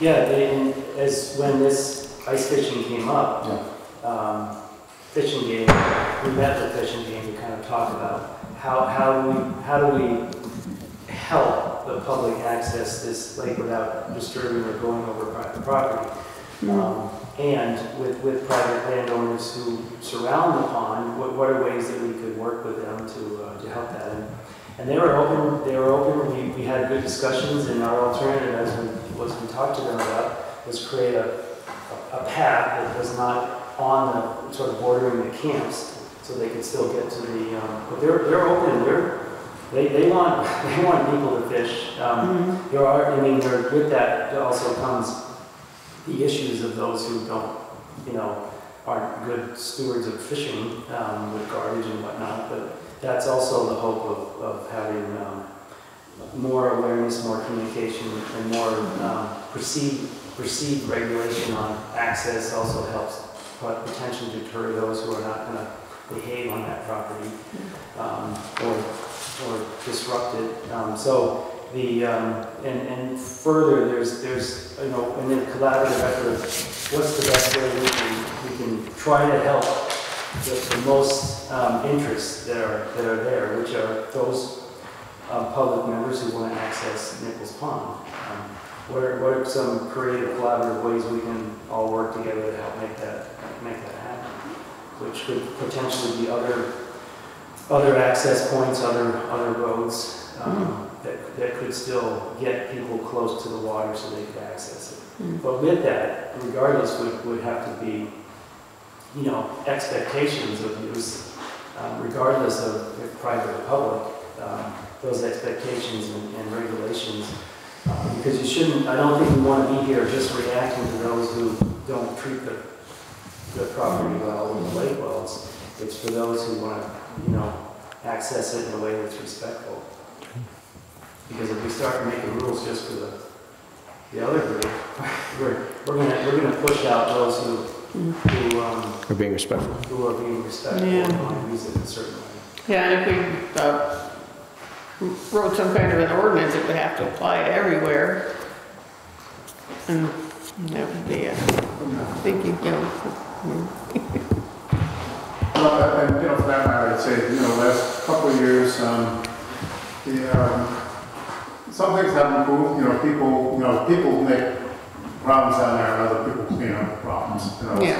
Yeah, they, and as, when this ice fishing came up, um, Fish and Game, we met with Fish and Game to kind of talk about how, how do we, how do we help the public access this lake without disturbing or going over private property? Um, And with, with private landowners who surround the pond, what, what are ways that we could work with them to, uh, to help that? And and they were open, they were open, we, we had good discussions, and our alternative, as we, was we talked to them about, was create a, a path that was not on the, sort of bordering the camps, so they could still get to the, um, but they're, they're open, they're, they, they want, *laughs* they want people to fish. Um, There are, I mean, there, with that also comes the issues of those who don't, you know, aren't good stewards of fishing um, with garbage and whatnot, but that's also the hope of, of having um, more awareness, more communication, and more um, perceived, perceived regulation on access also helps pot- potentially deter those who are not going to behave on that property um, or, or disrupt it. Um, So the, um, and, and further, there's, there's, you know, in the collaborative effort, what's the best way we can, we can try to help the, the most um, interests that are, that are there, which are those um, public members who want to access Nichols Pond. What are, what are some creative collaborative ways we can all work together to help make that, make that happen? Which could potentially be other, other access points, other, other roads um, that, that could still get people close to the water so they could access it. But with that, regardless, would, would have to be, you know, expectations of use, um, regardless of private or public, um, those expectations and, and regulations. Uh, Because you shouldn't, I don't think we want to be here just reacting to those who don't treat the, the property well or the lake well. It's, it's for those who want to, you know, access it in a way that's respectful. Because if we start making rules just for the, the other group, *laughs* we're, we're gonna, we're gonna push out those who, who, um, We're being respectful. who are being respectful Yeah. and want to use it in a certain way. Yeah, and if we uh, wrote some kind of an ordinance, it would have to apply everywhere. And that would be a big, you know, Well, and, you know, for that matter, I'd say, you know, last couple of years, um, the, um, some things have improved, you know, people, you know, people make problems down there and other people clean up the problems, you know, Yeah.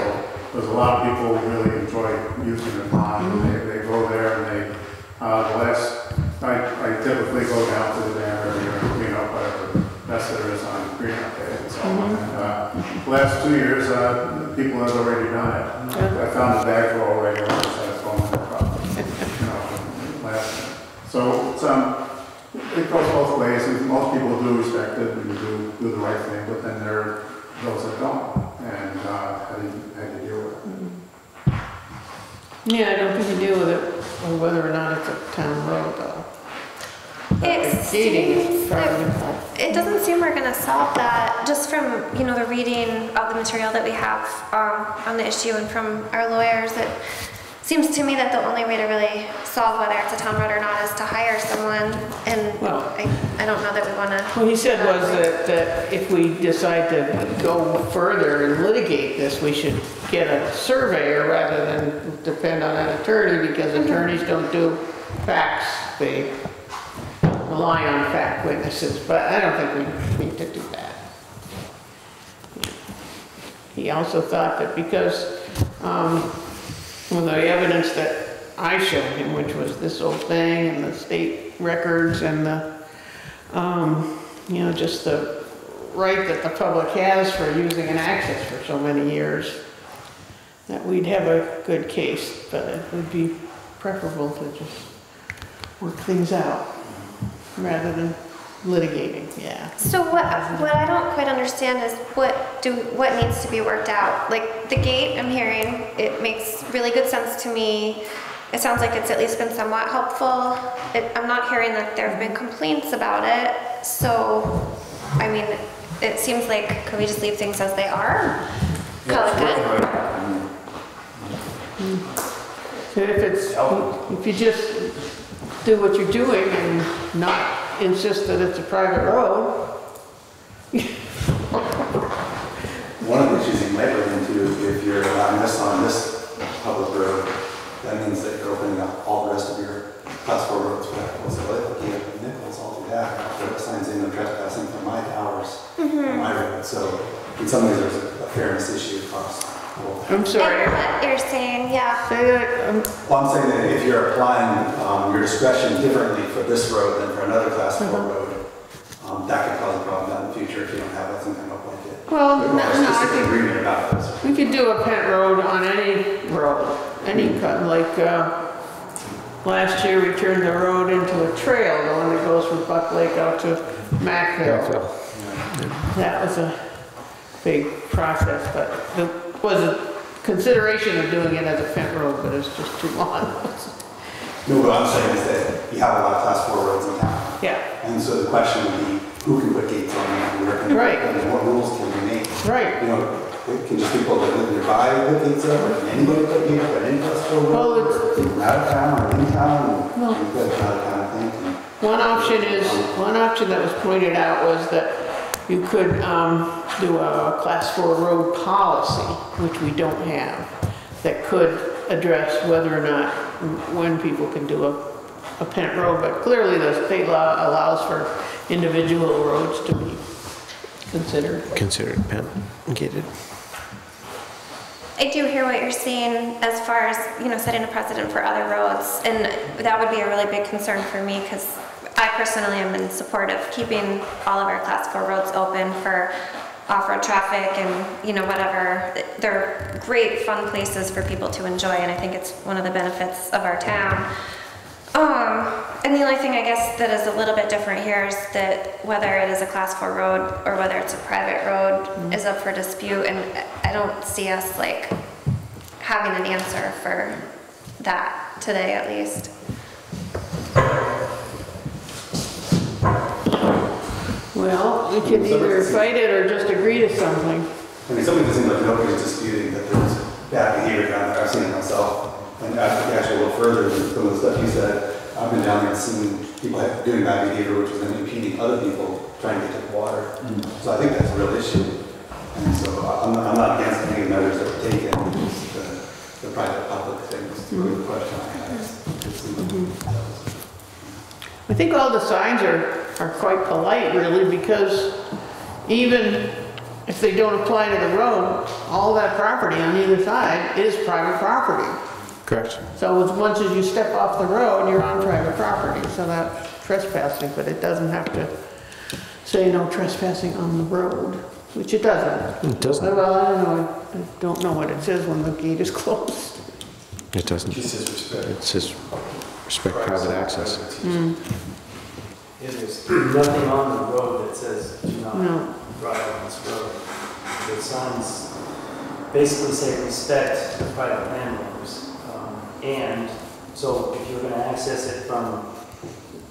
so there's a lot of people who really enjoy using the pond, and they, they go there and they, uh, the last, I, I typically go down to the dam and clean up whatever mess there is on Green Up Day and so on. And, uh, last two years, uh, people have already done it. I found a bag already, I just had it thrown the property, you know, last. So it's, um, it goes both ways, and most people do respect it and do, do the right thing, but then there are those that don't, and, uh, how do you, how do you deal with it? yeah, I don't think you deal with it, or whether or not it's a town road though. But It the Gating is seems probably, It doesn't seem we're gonna solve that, just from, you know, the reading of the material that we have um, on the issue and from our lawyers, it seems to me that the only way to really solve whether it's a town road or not is to hire someone, and Well- I, I don't know that we wanna. what he said was that, that if we decide to go further and litigate this, we should get a surveyor rather than depend on an attorney, because attorneys don't do facts, they rely on fact witnesses, but I don't think we need to do that. He also thought that because, um, well, the evidence that I showed him, which was this old thing and the state records and the, um, you know, just the right that the public has for using an access for so many years, that we'd have a good case, but it would be preferable to just work things out rather than litigating, yeah. So what, what I don't quite understand is what do, what needs to be worked out? Like, the gate, I'm hearing, it makes really good sense to me. It sounds like it's at least been somewhat helpful. It, I'm not hearing that there have been complaints about it, so, I mean, it seems like, could we just leave things as they are? Call it good? If it's, if you just do what you're doing and not insist that it's a private road, One of the issues you might run into is if you're allowing this on this public road, that means that you're opening up all the rest of your class four roads for that. So like looking at Nichols, I'll do that, put signs in, no trespassing for my towers, mm-hmm. on my road. So in some ways, there's a fairness issue across the whole thing. I'm sorry. know what you're saying, yeah. Say that, um, Well, I'm saying that if you're applying um, your discretion differently for this road than for another class four road, um, that could cause a problem down the future if you don't have some kind of blanket. well, no, no, I specific think agreement about this. we could do a pent road on any road, any cut, like, uh, last year we turned the road into a trail, the one that goes from Buck Lake out to Mackville. That was a, big process, but there was a consideration of doing it as a pent road, but it's just too long. No, what I'm saying is that you have a lot of class four roads in town. Yeah, And so the question would be, who can put gates on them, where can they? Right. And what rules can we make? right. You know, can just people that live nearby put gates up, or can anybody put gates up at any class four road? Well, it's- out of town or in town, Well- and you've got an out of town thing. One option is, one option that was pointed out was that you could um, do a class four road policy, which we don't have, that could address whether or not, when people can do a, a pent road, but clearly the state law allows for individual roads to be considered. Considered pen gated. I do hear what you're saying as far as, you know, setting a precedent for other roads. And that would be a really big concern for me because I personally am in support of keeping all of our class four roads open for off-road traffic and, you know, whatever. They're great, fun places for people to enjoy and I think it's one of the benefits of our town. Um, and the only thing I guess that is a little bit different here is that whether it is a class four road or whether it's a private road is up for dispute and I don't see us like having an answer for that today at least. Well, we can either fight it or just agree to something. I mean, something that seems like nobody's disputing that there's bad behavior down there, I've seen it myself. And actually, actually a little further than some of the stuff you said, I've been down there and seen people have- doing bad behavior, which is then impeding other people trying to get to the water. Mm. So I think that's a real issue. And so I- I'm not, I'm not against any measures that were taken, It's the, the private public things, the mm-hmm. question I have. Mm-hmm. I think all the signs are, are quite polite really because even if they don't apply to the road, all that property on either side is private property. Correct. So as once as you step off the road, you're on private property, so that's trespassing, but it doesn't have to say no trespassing on the road, which it doesn't. It doesn't. Well, I don't know, I don't know what it says when the gate is *laughs* closed. It doesn't. He says respect. It says respect private access. Hmm. There's nothing on the road that says do not No, drive on this road. The signs basically say respect the private landowners. Um, And so if you're gonna access it from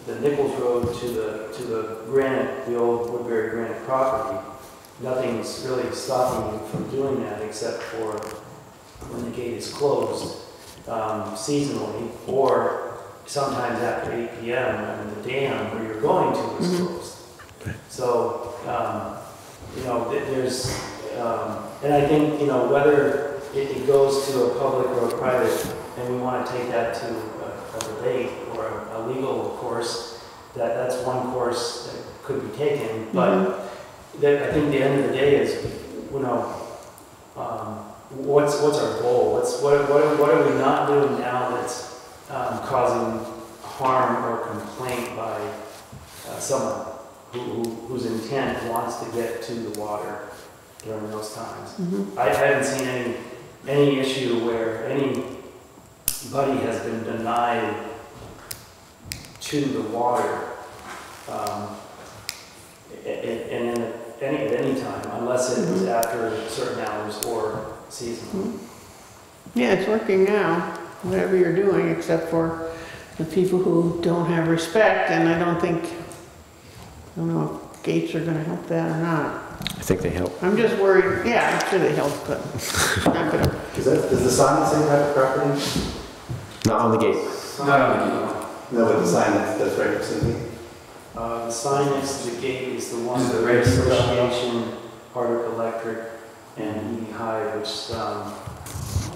the Nichols Road to the, to the granite, the old Woodbury granite property, nothing's really stopping you from doing that except for when the gate is closed um, seasonally or sometimes after 8 PM when the dam where you're going to is Mhm. closed. So, um, you know, there's, um, and I think, you know, whether it, it goes to a public or a private, and we want to take that to a, a debate or a, a legal course, that, that's one course that could be taken, but that, I think the end of the day is, you know, um, what's, what's our goal? What's, what, what, what are we not doing now that's, um, causing harm or complaint by, uh, someone who, who, whose intent wants to get to the water during those times? mhm. I haven't seen any, any issue where anybody has been denied to the water, um, and at any, at any time, unless it was after certain hours or seasonal. yeah, it's working now, whatever you're doing, except for the people who don't have respect, and I don't think, I don't know if gates are gonna help that or not. I think they help. I'm just worried, yeah, I'm sure they help, but not gonna, *laughs* Does that, does the sign say private property? Not on the gate. Not on the gate. No, but the sign that's, that's right next to me. Uh, the sign next to the gate is the one Is it that right? Association, Hardwick Electric, and E Hive, which, um,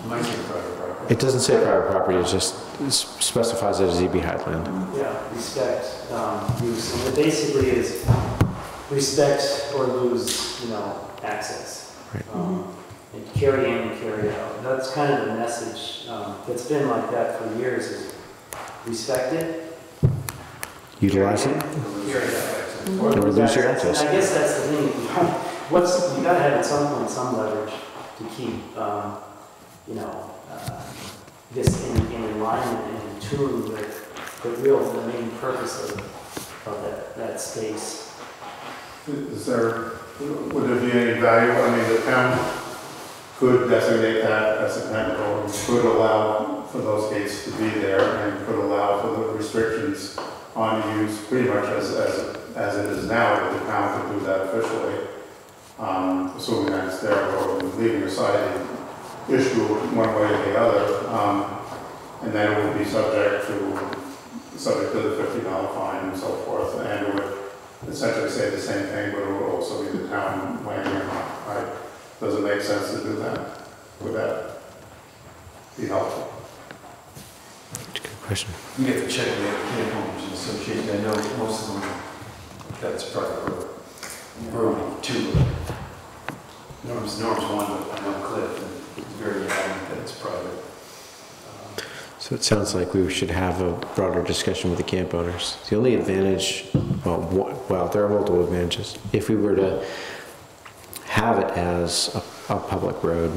Might be private property. It doesn't say private property, it just specifies it as EB Highland. Yeah, respect, um, use, and it basically is respect or lose, you know, access. Right. Um, And carry in and carry out. That's kind of the message, um, that's been like that for years is respect it. Utilize carry it. in, Carry out. Or lose your access. And I guess that's the thing, *laughs* what's, you gotta have at some point some leverage to keep, um, you know, this in, in alignment and in tune with the real, the main purpose of, of that, that space. Is there would there be any value, I mean, the town could designate that as a plant road, could allow for those gates to be there, and could allow for the restrictions on use pretty much as, as, as it is now, that the town could do that officially. Um, assuming that it's there, and leaving aside issue one way or the other, um, and then it would be subject to, subject to the fifty dollar fine and so forth, and it would essentially say the same thing, but it would also be the town weighing in on, right? Does it make sense to do that? Would that be helpful? Good question. You have to check with the camp owners association, I know most of them, that's private road. Road two. Norm's, Norm's one, but I know Cliff, and he's very adamant that it's private. Um, So it sounds like we should have a broader discussion with the camp owners. The only advantage, well, well, there are multiple advantages. If we were to have it as a, a public road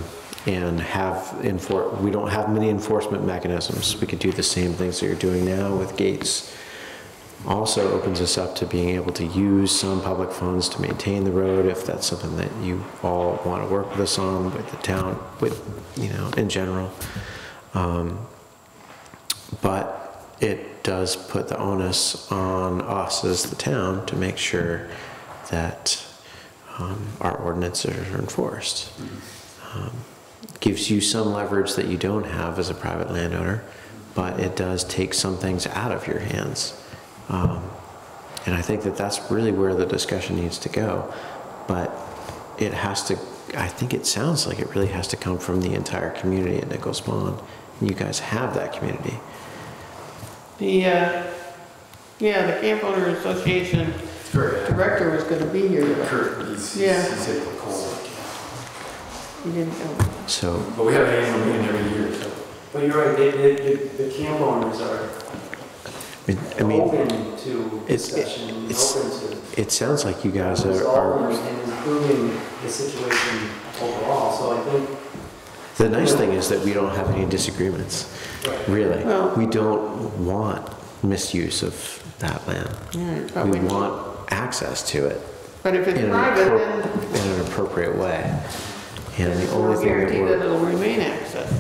and have enfor, we don't have many enforcement mechanisms. We could do the same things that you're doing now with gates. Also opens us up to being able to use some public funds to maintain the road if that's something that you all want to work with us on, with the town, with, you know, in general. Um, but it does put the onus on us as the town to make sure that um, our ordinances are enforced. Um, Gives you some leverage that you don't have as a private landowner, but it does take some things out of your hands. Um, And I think that that's really where the discussion needs to go. But it has to, I think it sounds like it really has to come from the entire community at Nichols Pond. And you guys have that community. The, uh, yeah, the Camp Owner Association It's director was gonna be here, but Kurt, he's, he's Yeah. he's able to call he didn't come. So But we have an annual meeting every year, so. But you're right, they, they, the- the camp owners are I mean, open to it's- discussion, it's- open to it sounds like you guys are, are, and improving the situation overall, so I think. the nice thing is that we don't have any disagreements, really. Well- We don't want misuse of that land. Alright, but We we- want access to it But if it's in an, private, appro- then in an appropriate way. And the only no thing that that it'll remain access,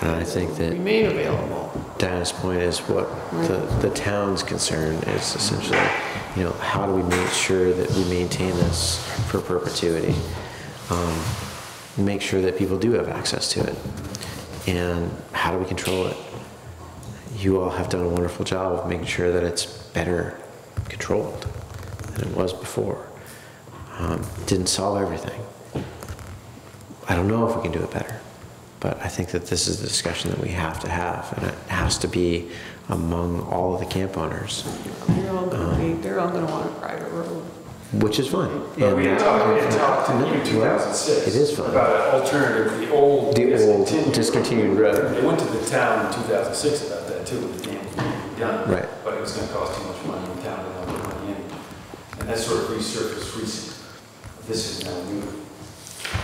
and I think that remain available. Diana's point is what the, the town's concern is essentially, you know, how do we make sure that we maintain this for perpetuity? Um, Make sure that people do have access to it. And how do we control it? You all have done a wonderful job of making sure that it's better controlled than it was before. Um, Didn't solve everything. I don't know if we can do it better. But I think that this is the discussion that we have to have, and it has to be among all of the camp owners, They're all gonna Um, be, they're all gonna want a private road. which is fine. But we had And- talked, we had talked in No, 2006. It is fine. About an alternative, the old. The old discontinued road. They went to the town in 2006 about that too, with the dam was done. Right. But it was gonna cost too much money, the town didn't have the money in. And that sort of resurfaced recently. This is now new.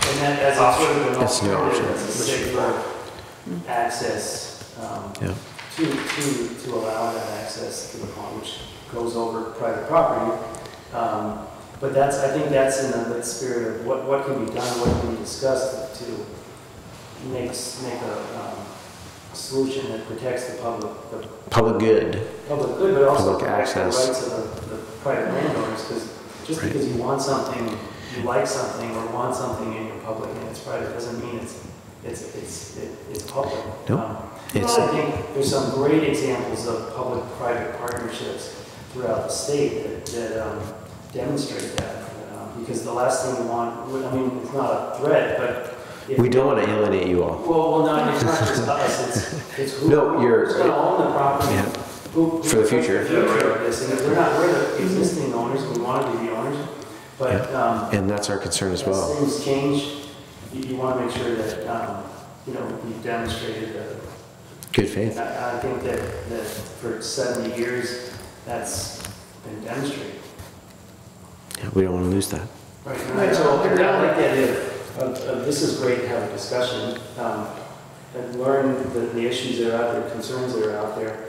And that, a sort of an no alternative, option. it's a safer access, um, Yeah. to, to, to allow that access to the pond, which goes over private property. Um, But that's, I think that's in the spirit of what, what can be done, what can be discussed to make, s- make a, um, solution that protects the public, the Public good. public good, but also Public protect the access. rights of the, the private landowners, because just Right. because you want something, you like something, or want something in public and it's private, doesn't mean it's, it's, it's, it- it's public. Nope. Um, It's- I think there's some great examples of public-private partnerships throughout the state that, that um, demonstrate that. um, Because the last thing we want, I mean, it's not a threat, but. We don't want to alienate you all. Well, well, no, it's not just us, it's, it's who, No, you're- who's gonna own the property. Yeah. Who- For the future. The future of this, and if we're not, we're the existing owners, we want to be the owners, but, um, And that's our concern as as well. things change, you, you want to make sure that, um, you know, we've demonstrated that. Good faith. I, I think that, that for seventy years, that's been demonstrated. Yeah, We don't want to lose that. Right, and so, I like the idea of, of, this is great to have a discussion, um, and learn the, the issues that are out there, concerns that are out there.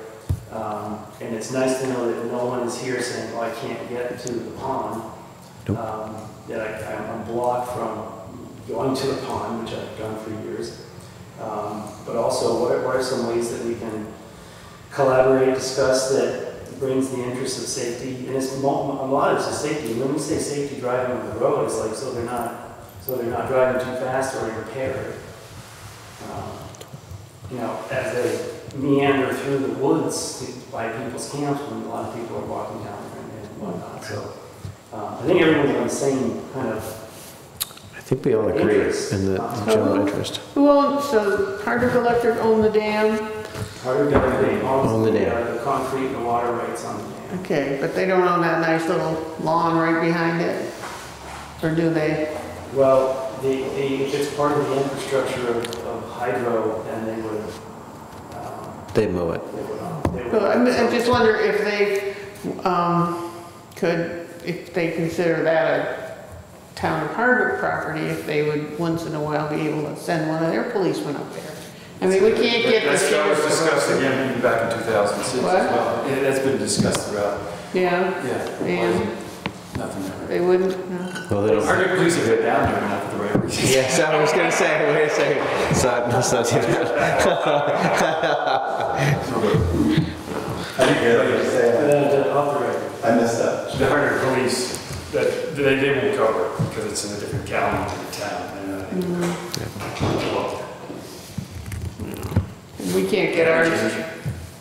Um, and it's nice to know that no one is here saying, oh, I can't get to the pond. Nope. Um, That I, I'm blocked from going to the pond, which I've done for years. Um, But also, what are, what are some ways that we can collaborate, discuss that brings the interest of safety? And it's, a lot of safety. When we say safety driving on the road, it's like, so they're not, so they're not driving too fast or impaired. Um, You know, as they meander through the woods to- by people's camps when a lot of people are walking down and and whatnot, so. Um, I think everyone's on the same kind of, I think we all agree Interest. in the general interest. Who owns, so Hardwick Electric own the dam? harder to everything, On the the, dam. uh, the concrete and the water rights on the dam. Okay, but they don't own that nice little lawn right behind it? Or do they? Well, the, the, if it's part of the infrastructure of, of hydro, then they would, um, They mow it. they would, they would. Well, I mean, I just wonder if they, um, could, if they consider that a town of Hardwick property, if they would once in a while be able to send one of their policemen up there. I mean, we can't get the That's- That was sheriff. discussed again even back in 2006 as What? well. It- That's been discussed throughout. Yeah, Yeah. and Nothing there. they wouldn't, no. Well, they don't. Hardwick police have been down there not for the right reasons. Yes, I was gonna say, wait a second. Let's not, let's not do that. *laughs* I didn't hear what you were Uh, saying. the- the record. I missed that. The Hardwick police, that, they, they won't cover because it's in a different county to the town. and, uh, well, We can't get ours,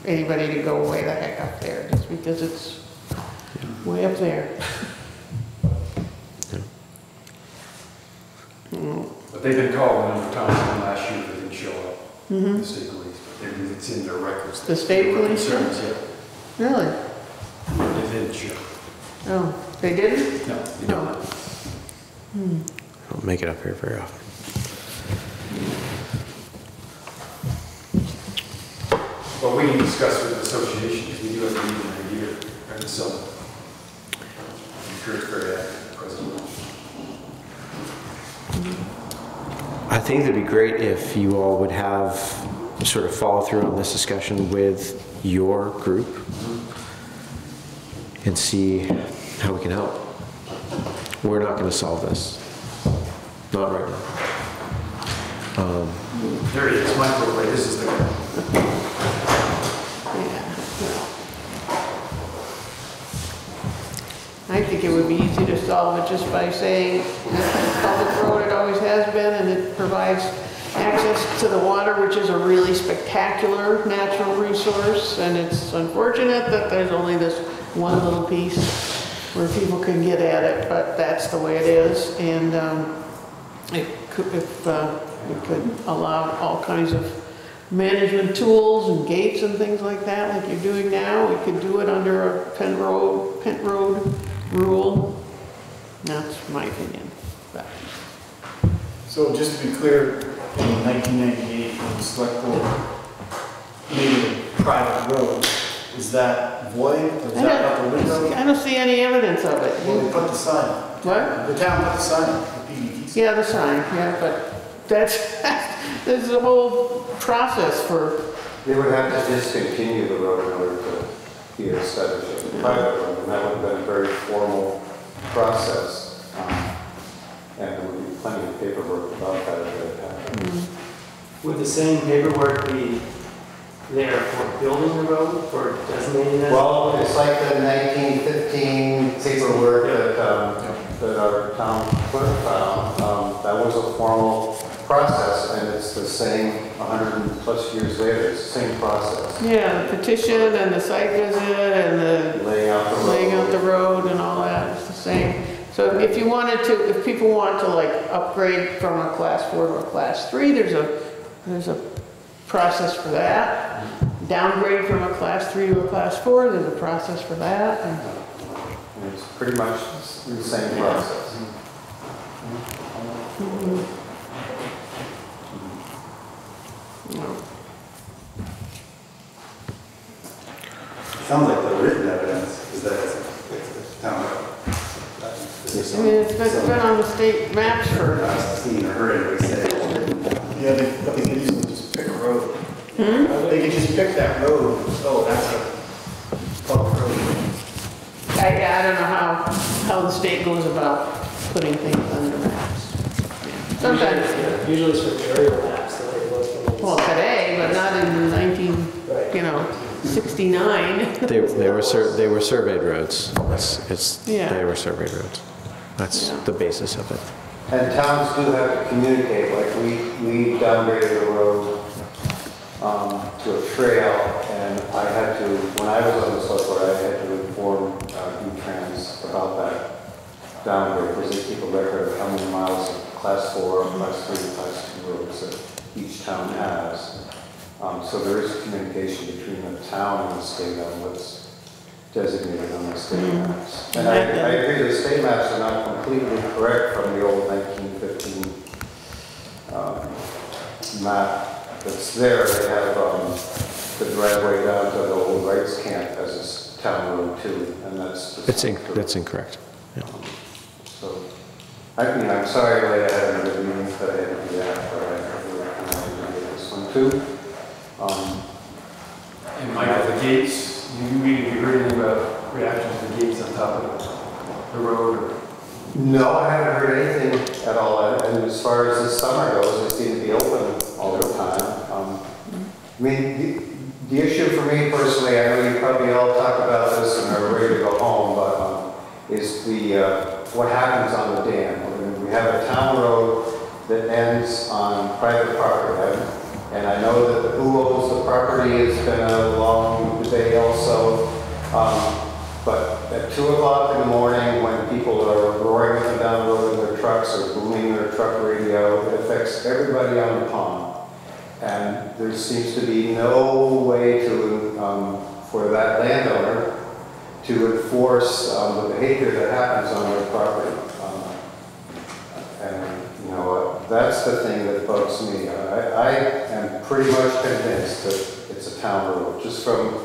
anybody to go way the heck up there, just because it's way up there. But they've been called a number of times in the last year, they didn't show up, the state police, but they- it's in their records. The state police? Concerns, yeah, Really? they didn't show. Oh, they didn't? No, they No. don't. Hmm. Don't make it up here very often. But we can discuss with the association, because we do have a meeting every year, in the summer. I'm sure it's very active, President. I think it'd be great if you all would have sort of follow through on this discussion with your group mm-hmm. and see how we can help. We're not gonna solve this. Not right now. Um, There he is, Michael, this is the guy. Yeah. I think it would be easy to solve it just by saying, this is public road, it always has been, and it provides access to the water, which is a really spectacular natural resource, and it's unfortunate that there's only this one little piece where people can get at it, but that's the way it is, and, um, it could, if, uh, we could allow all kinds of management tools and gates and things like that, like you're doing now, we could do it under a Pent Road, Road rule. That's my opinion. But So just to be clear, in 1998, when the select board made it a private road, is that void? Or is I that out the don't, window? I don't see any evidence of it. Well, they put the sign up. What? The town put the sign up, the PDD. sign. Yeah, the sign, yeah, but that's, *laughs* this is a whole process for, They would have to discontinue the road in order to be established as a private road, and that would have been a very formal process. um, And there would be plenty of paperwork about that if it happened. Would the same paperwork be there for building the road, for designating that? Well, it's like the 1915 paperwork that, um, that our town clerk found. Um, That was a formal process, and it's the same 100 plus years later, it's the same process. yeah, the petition and the site visit and the Laying out the road. laying out the road and all that, it's the same. So if you wanted to, if people want to like upgrade from a class four to a class three, there's a, there's a process for that. Downgrade from a class three to a class four, there's a process for that. and- And It's pretty much the same process. you know. Sounds like the written evidence is that it's a, it's a town road. I mean, it's been, it's been on the state maps for, I've seen or heard anybody say it. Yeah, they, but they could easily just pick a road. Hmm? They could just pick that road, oh, that's a public road. I, I don't know how, how the state goes about putting things on the maps. Sometimes, Usually usually it's for aerial maps that they look for. well, today, but not in nineteen, Right. you know, sixty-nine. They, they were, sur- they were surveyed roads. It's, it's, Yeah. they were surveyed roads. That's Yeah. the basis of it. And towns do have to communicate, like we, we downgraded a road um, to a trail, and I had to, when I was on the select board, I had to inform uh, VTrans about that downgrade, because they keep a record of how many miles of class four, class three, class two roads that each town has. Um, So there is communication between the town and the state on what's designated on the state maps. And I, I agree, the state maps are not completely correct from the old 1915 um, map that's there. They have um, the driveway down to the old rights camp as a s- town road too, and that's. just It's, in- not true. that's incorrect. So, I mean, I'm sorry that I had another meeting, but I had to do that, but I really wanted to do this one too. Um, And Michael, the gates, you, you you heard anything about reaction to the gates on top of the road? or- No, I haven't heard anything at all, and as far as this summer goes, they seem to be open all the time. Um, I mean, the, the issue for me personally, I know you probably all talk about this and are ready to go home, but, um, is the, uh, what happens on the dam. I mean, We have a town road that ends on private property, and I know that who owns the property has been a long debate also. Um, But at two o'clock in the morning, when people are roaring up and down the road in their trucks or booming their truck radio, it affects everybody on the pond. And there seems to be no way to, um, for that landowner to enforce um, the behavior that happens on their property. Um, And, you know, that's the thing that bugs me. I, I am pretty much convinced that it's a town road, just from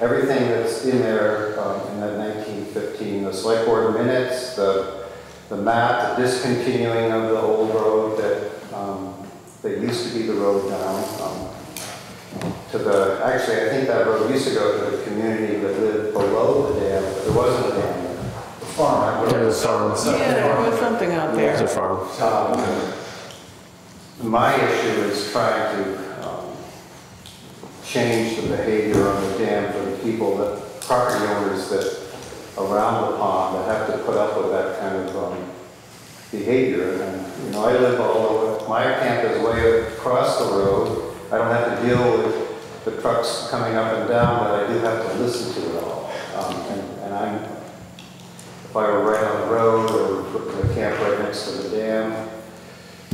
everything that's in there um, in that 1915, the select board minutes, the, the map, the discontinuing of the old road that, um, that used to be the road down um, to the, actually, I think that road used to go to the community that lived below the dam, but there wasn't a dam there. The farm, I would It was farm. Yeah, there was something out It's a there. farm. My issue is trying to um, change the behavior on the dam for the people, that property owners that around the pond that have to put up with that kind of um, behavior. And, you know, I live all over, my camp is way across the road. I don't have to deal with the trucks coming up and down, but I do have to listen to it all. Um, And and I'm, if I were right on the road or put the camp right next to the dam,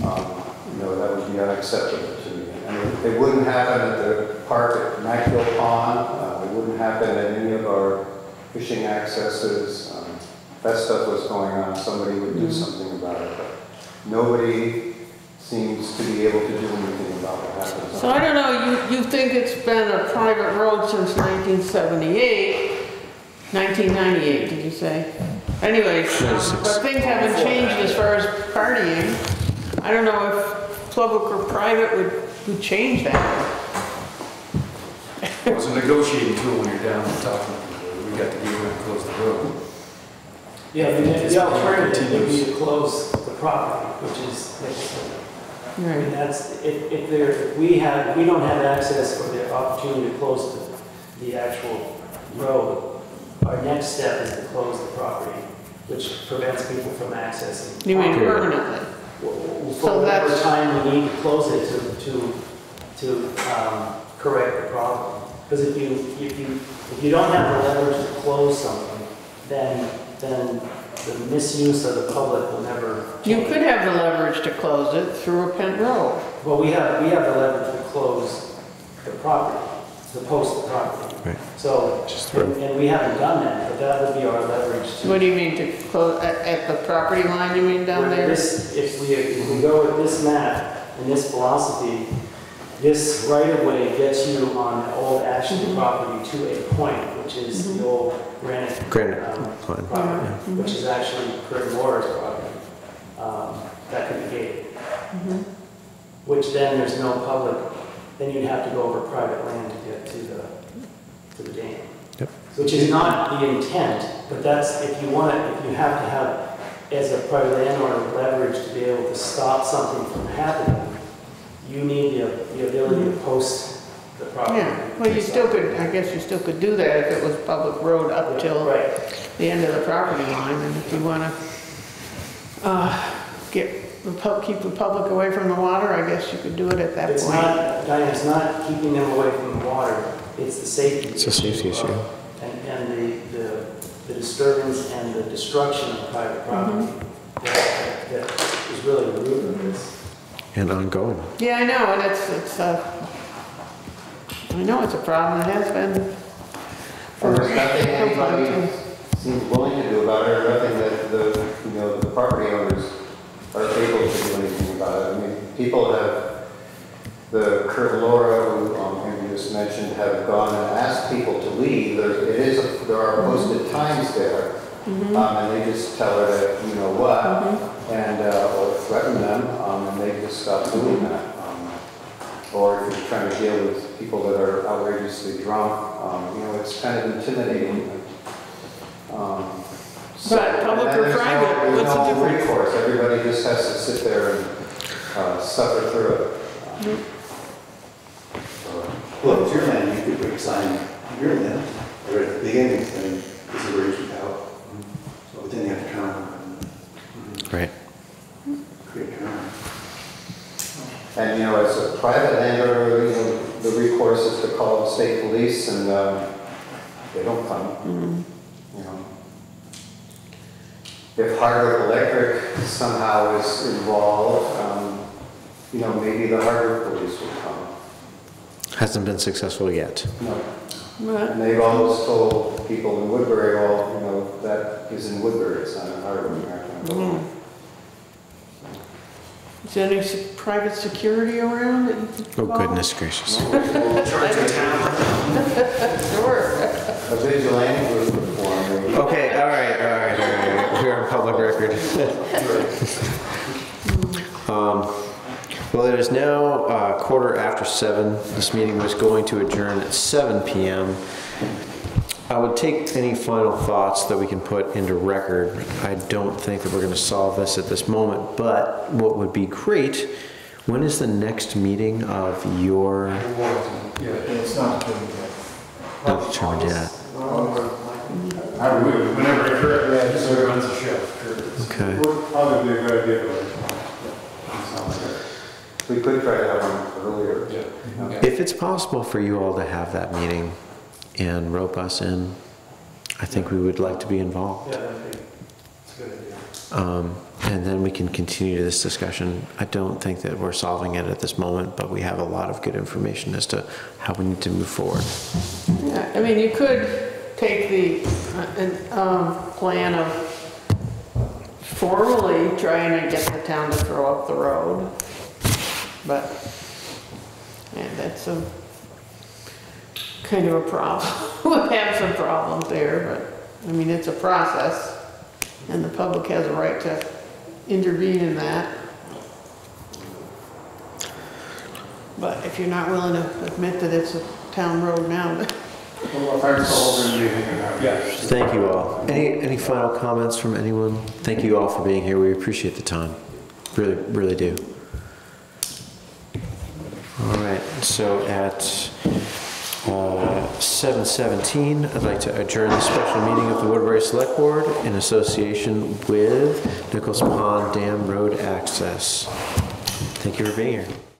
um, you know, that would be unacceptable to me. And it- it wouldn't happen at the park at Mackville Pond, uh, it wouldn't happen at any of our fishing accesses. Um, If that stuff was going on, somebody would do something about it, but nobody seems to be able to do anything about what happens. So I don't know, you, you think it's been a private road since 1978, 1998, did you say? Anyways, um, but things haven't changed as far as partying. I don't know if public or private would, would change that. It's a negotiating tool when you're down and talking to people. We got to give and close the road. Yeah, the, It's the alternative would be to close the property, which is, like I said, and Right. that's, if, if there, we have, we don't have access or the opportunity to close the, the actual road, our next step is to close the property, which prevents people from accessing. You mean permanently? For So whatever that's- time we need to close it to, to, to, um, correct the problem. Because if you, if you, if you don't have the leverage to close something, then, then the misuse of the public will never. You change. could have the leverage to close it through a Pent Road. Well, we have, we have the leverage to close the property, to post the property. Right. So, Just and, and we haven't done that, but that would be our leverage to. What do you mean to close, at, at the property line, you mean down Where there? This, if we, if we go with this map and this philosophy, this right of way gets you on the old Ashland Mhm. property to a point, which is the old granite. Granite um, line, Property, yeah. which is actually Kurt Moore's property. Um, That could be gated. Mhm. Which then there's no public, then you'd have to go over private land to get to the, to the dam. Yep. which is not the intent, but that's, if you want to, if you have to have, as a private landowner, leverage to be able to stop something from happening, you need the, the ability to post the property. Yeah, well, you still could, I guess you still could do that if it was public road up till Right. the end of the property line, and if you wanna, uh, get, keep the public away from the water, I guess you could do it at that It's point. not, Diane, it's not keeping them away from the water, it's the safety. It's a safety issue. of- And, and the, the, the disturbance and the destruction of private property that, that is really the root of this. And ongoing. Yeah, I know, and it's, it's, uh, I know it's a problem, it has been. for And there's nothing anybody seems willing to do about it, or nothing that the, you know, the property owners are able to do anything about it. I mean, people have, the Kurt Laura, who, um, Just mentioned, have gone and asked people to leave. There, it is, there are posted times there. Um, and they just tell her that, you know what, and, uh, or threaten them, um, and they just stop doing that. Um, Or if you're trying to deal with people that are outrageously drunk, um, you know, it's kind of intimidating. Um, so- But public or no- private, there's what's the no difference? recourse. Everybody just has to sit there and, uh, suffer through it. Um, Well, if it's your land, you could put a sign, your land, or at the beginning, saying, this is where you should go. So, but then you have to turn around Right. and create a turn. And, you know, as a private landowner, you know, the recourse is to call the state police and, um, they don't come, you know. If Hardwick Electric somehow is involved, um, you know, maybe the Hardwick police will come. Hasn't been successful yet. But, And they've always told people in Woodbury, well, you know, that is in Woodbury, it's not in Hardwick. mm. Is there any se- private security around that you could Oh, call? goodness gracious. *laughs* Sure. A vigilante group would form. Okay, all right, all right, all right. We're on public record. Um, Well, it is now uh, quarter after seven. This meeting was going to adjourn at seven PM. I would take any final thoughts that we can put into record. I don't think that we're going to solve this at this moment, but what would be great, when is the next meeting of your, Yeah. It's not good yet. not determined yet? I would, Whenever it occurs, yeah, just runs the show. Okay. probably a good idea, but it sounds good. We could try to have one earlier. Yeah. If it's possible for you all to have that meeting and rope us in, I think we would like to be involved. Yeah, that'd it's a good idea. Um, And then we can continue this discussion. I don't think that we're solving it at this moment, but we have a lot of good information as to how we need to move forward. Yeah, I mean, you could take the, uh, um, plan of formally trying to get the town to throw up the road, but, and that's a kind of a problem. *laughs* We have some problems there, but, I mean, it's a process, and the public has a right to intervene in that. But if you're not willing to admit that it's a town road now, then Well, thanks for holding the meeting. and, uh, Thank you all. Any, any final comments from anyone? Thank you all for being here. We appreciate the time. Really, really do. All right, so at uh, 7:17, I'd like to adjourn the special meeting of the Woodbury Select Board in association with Nichols Pond Dam Road Access. Thank you for being here.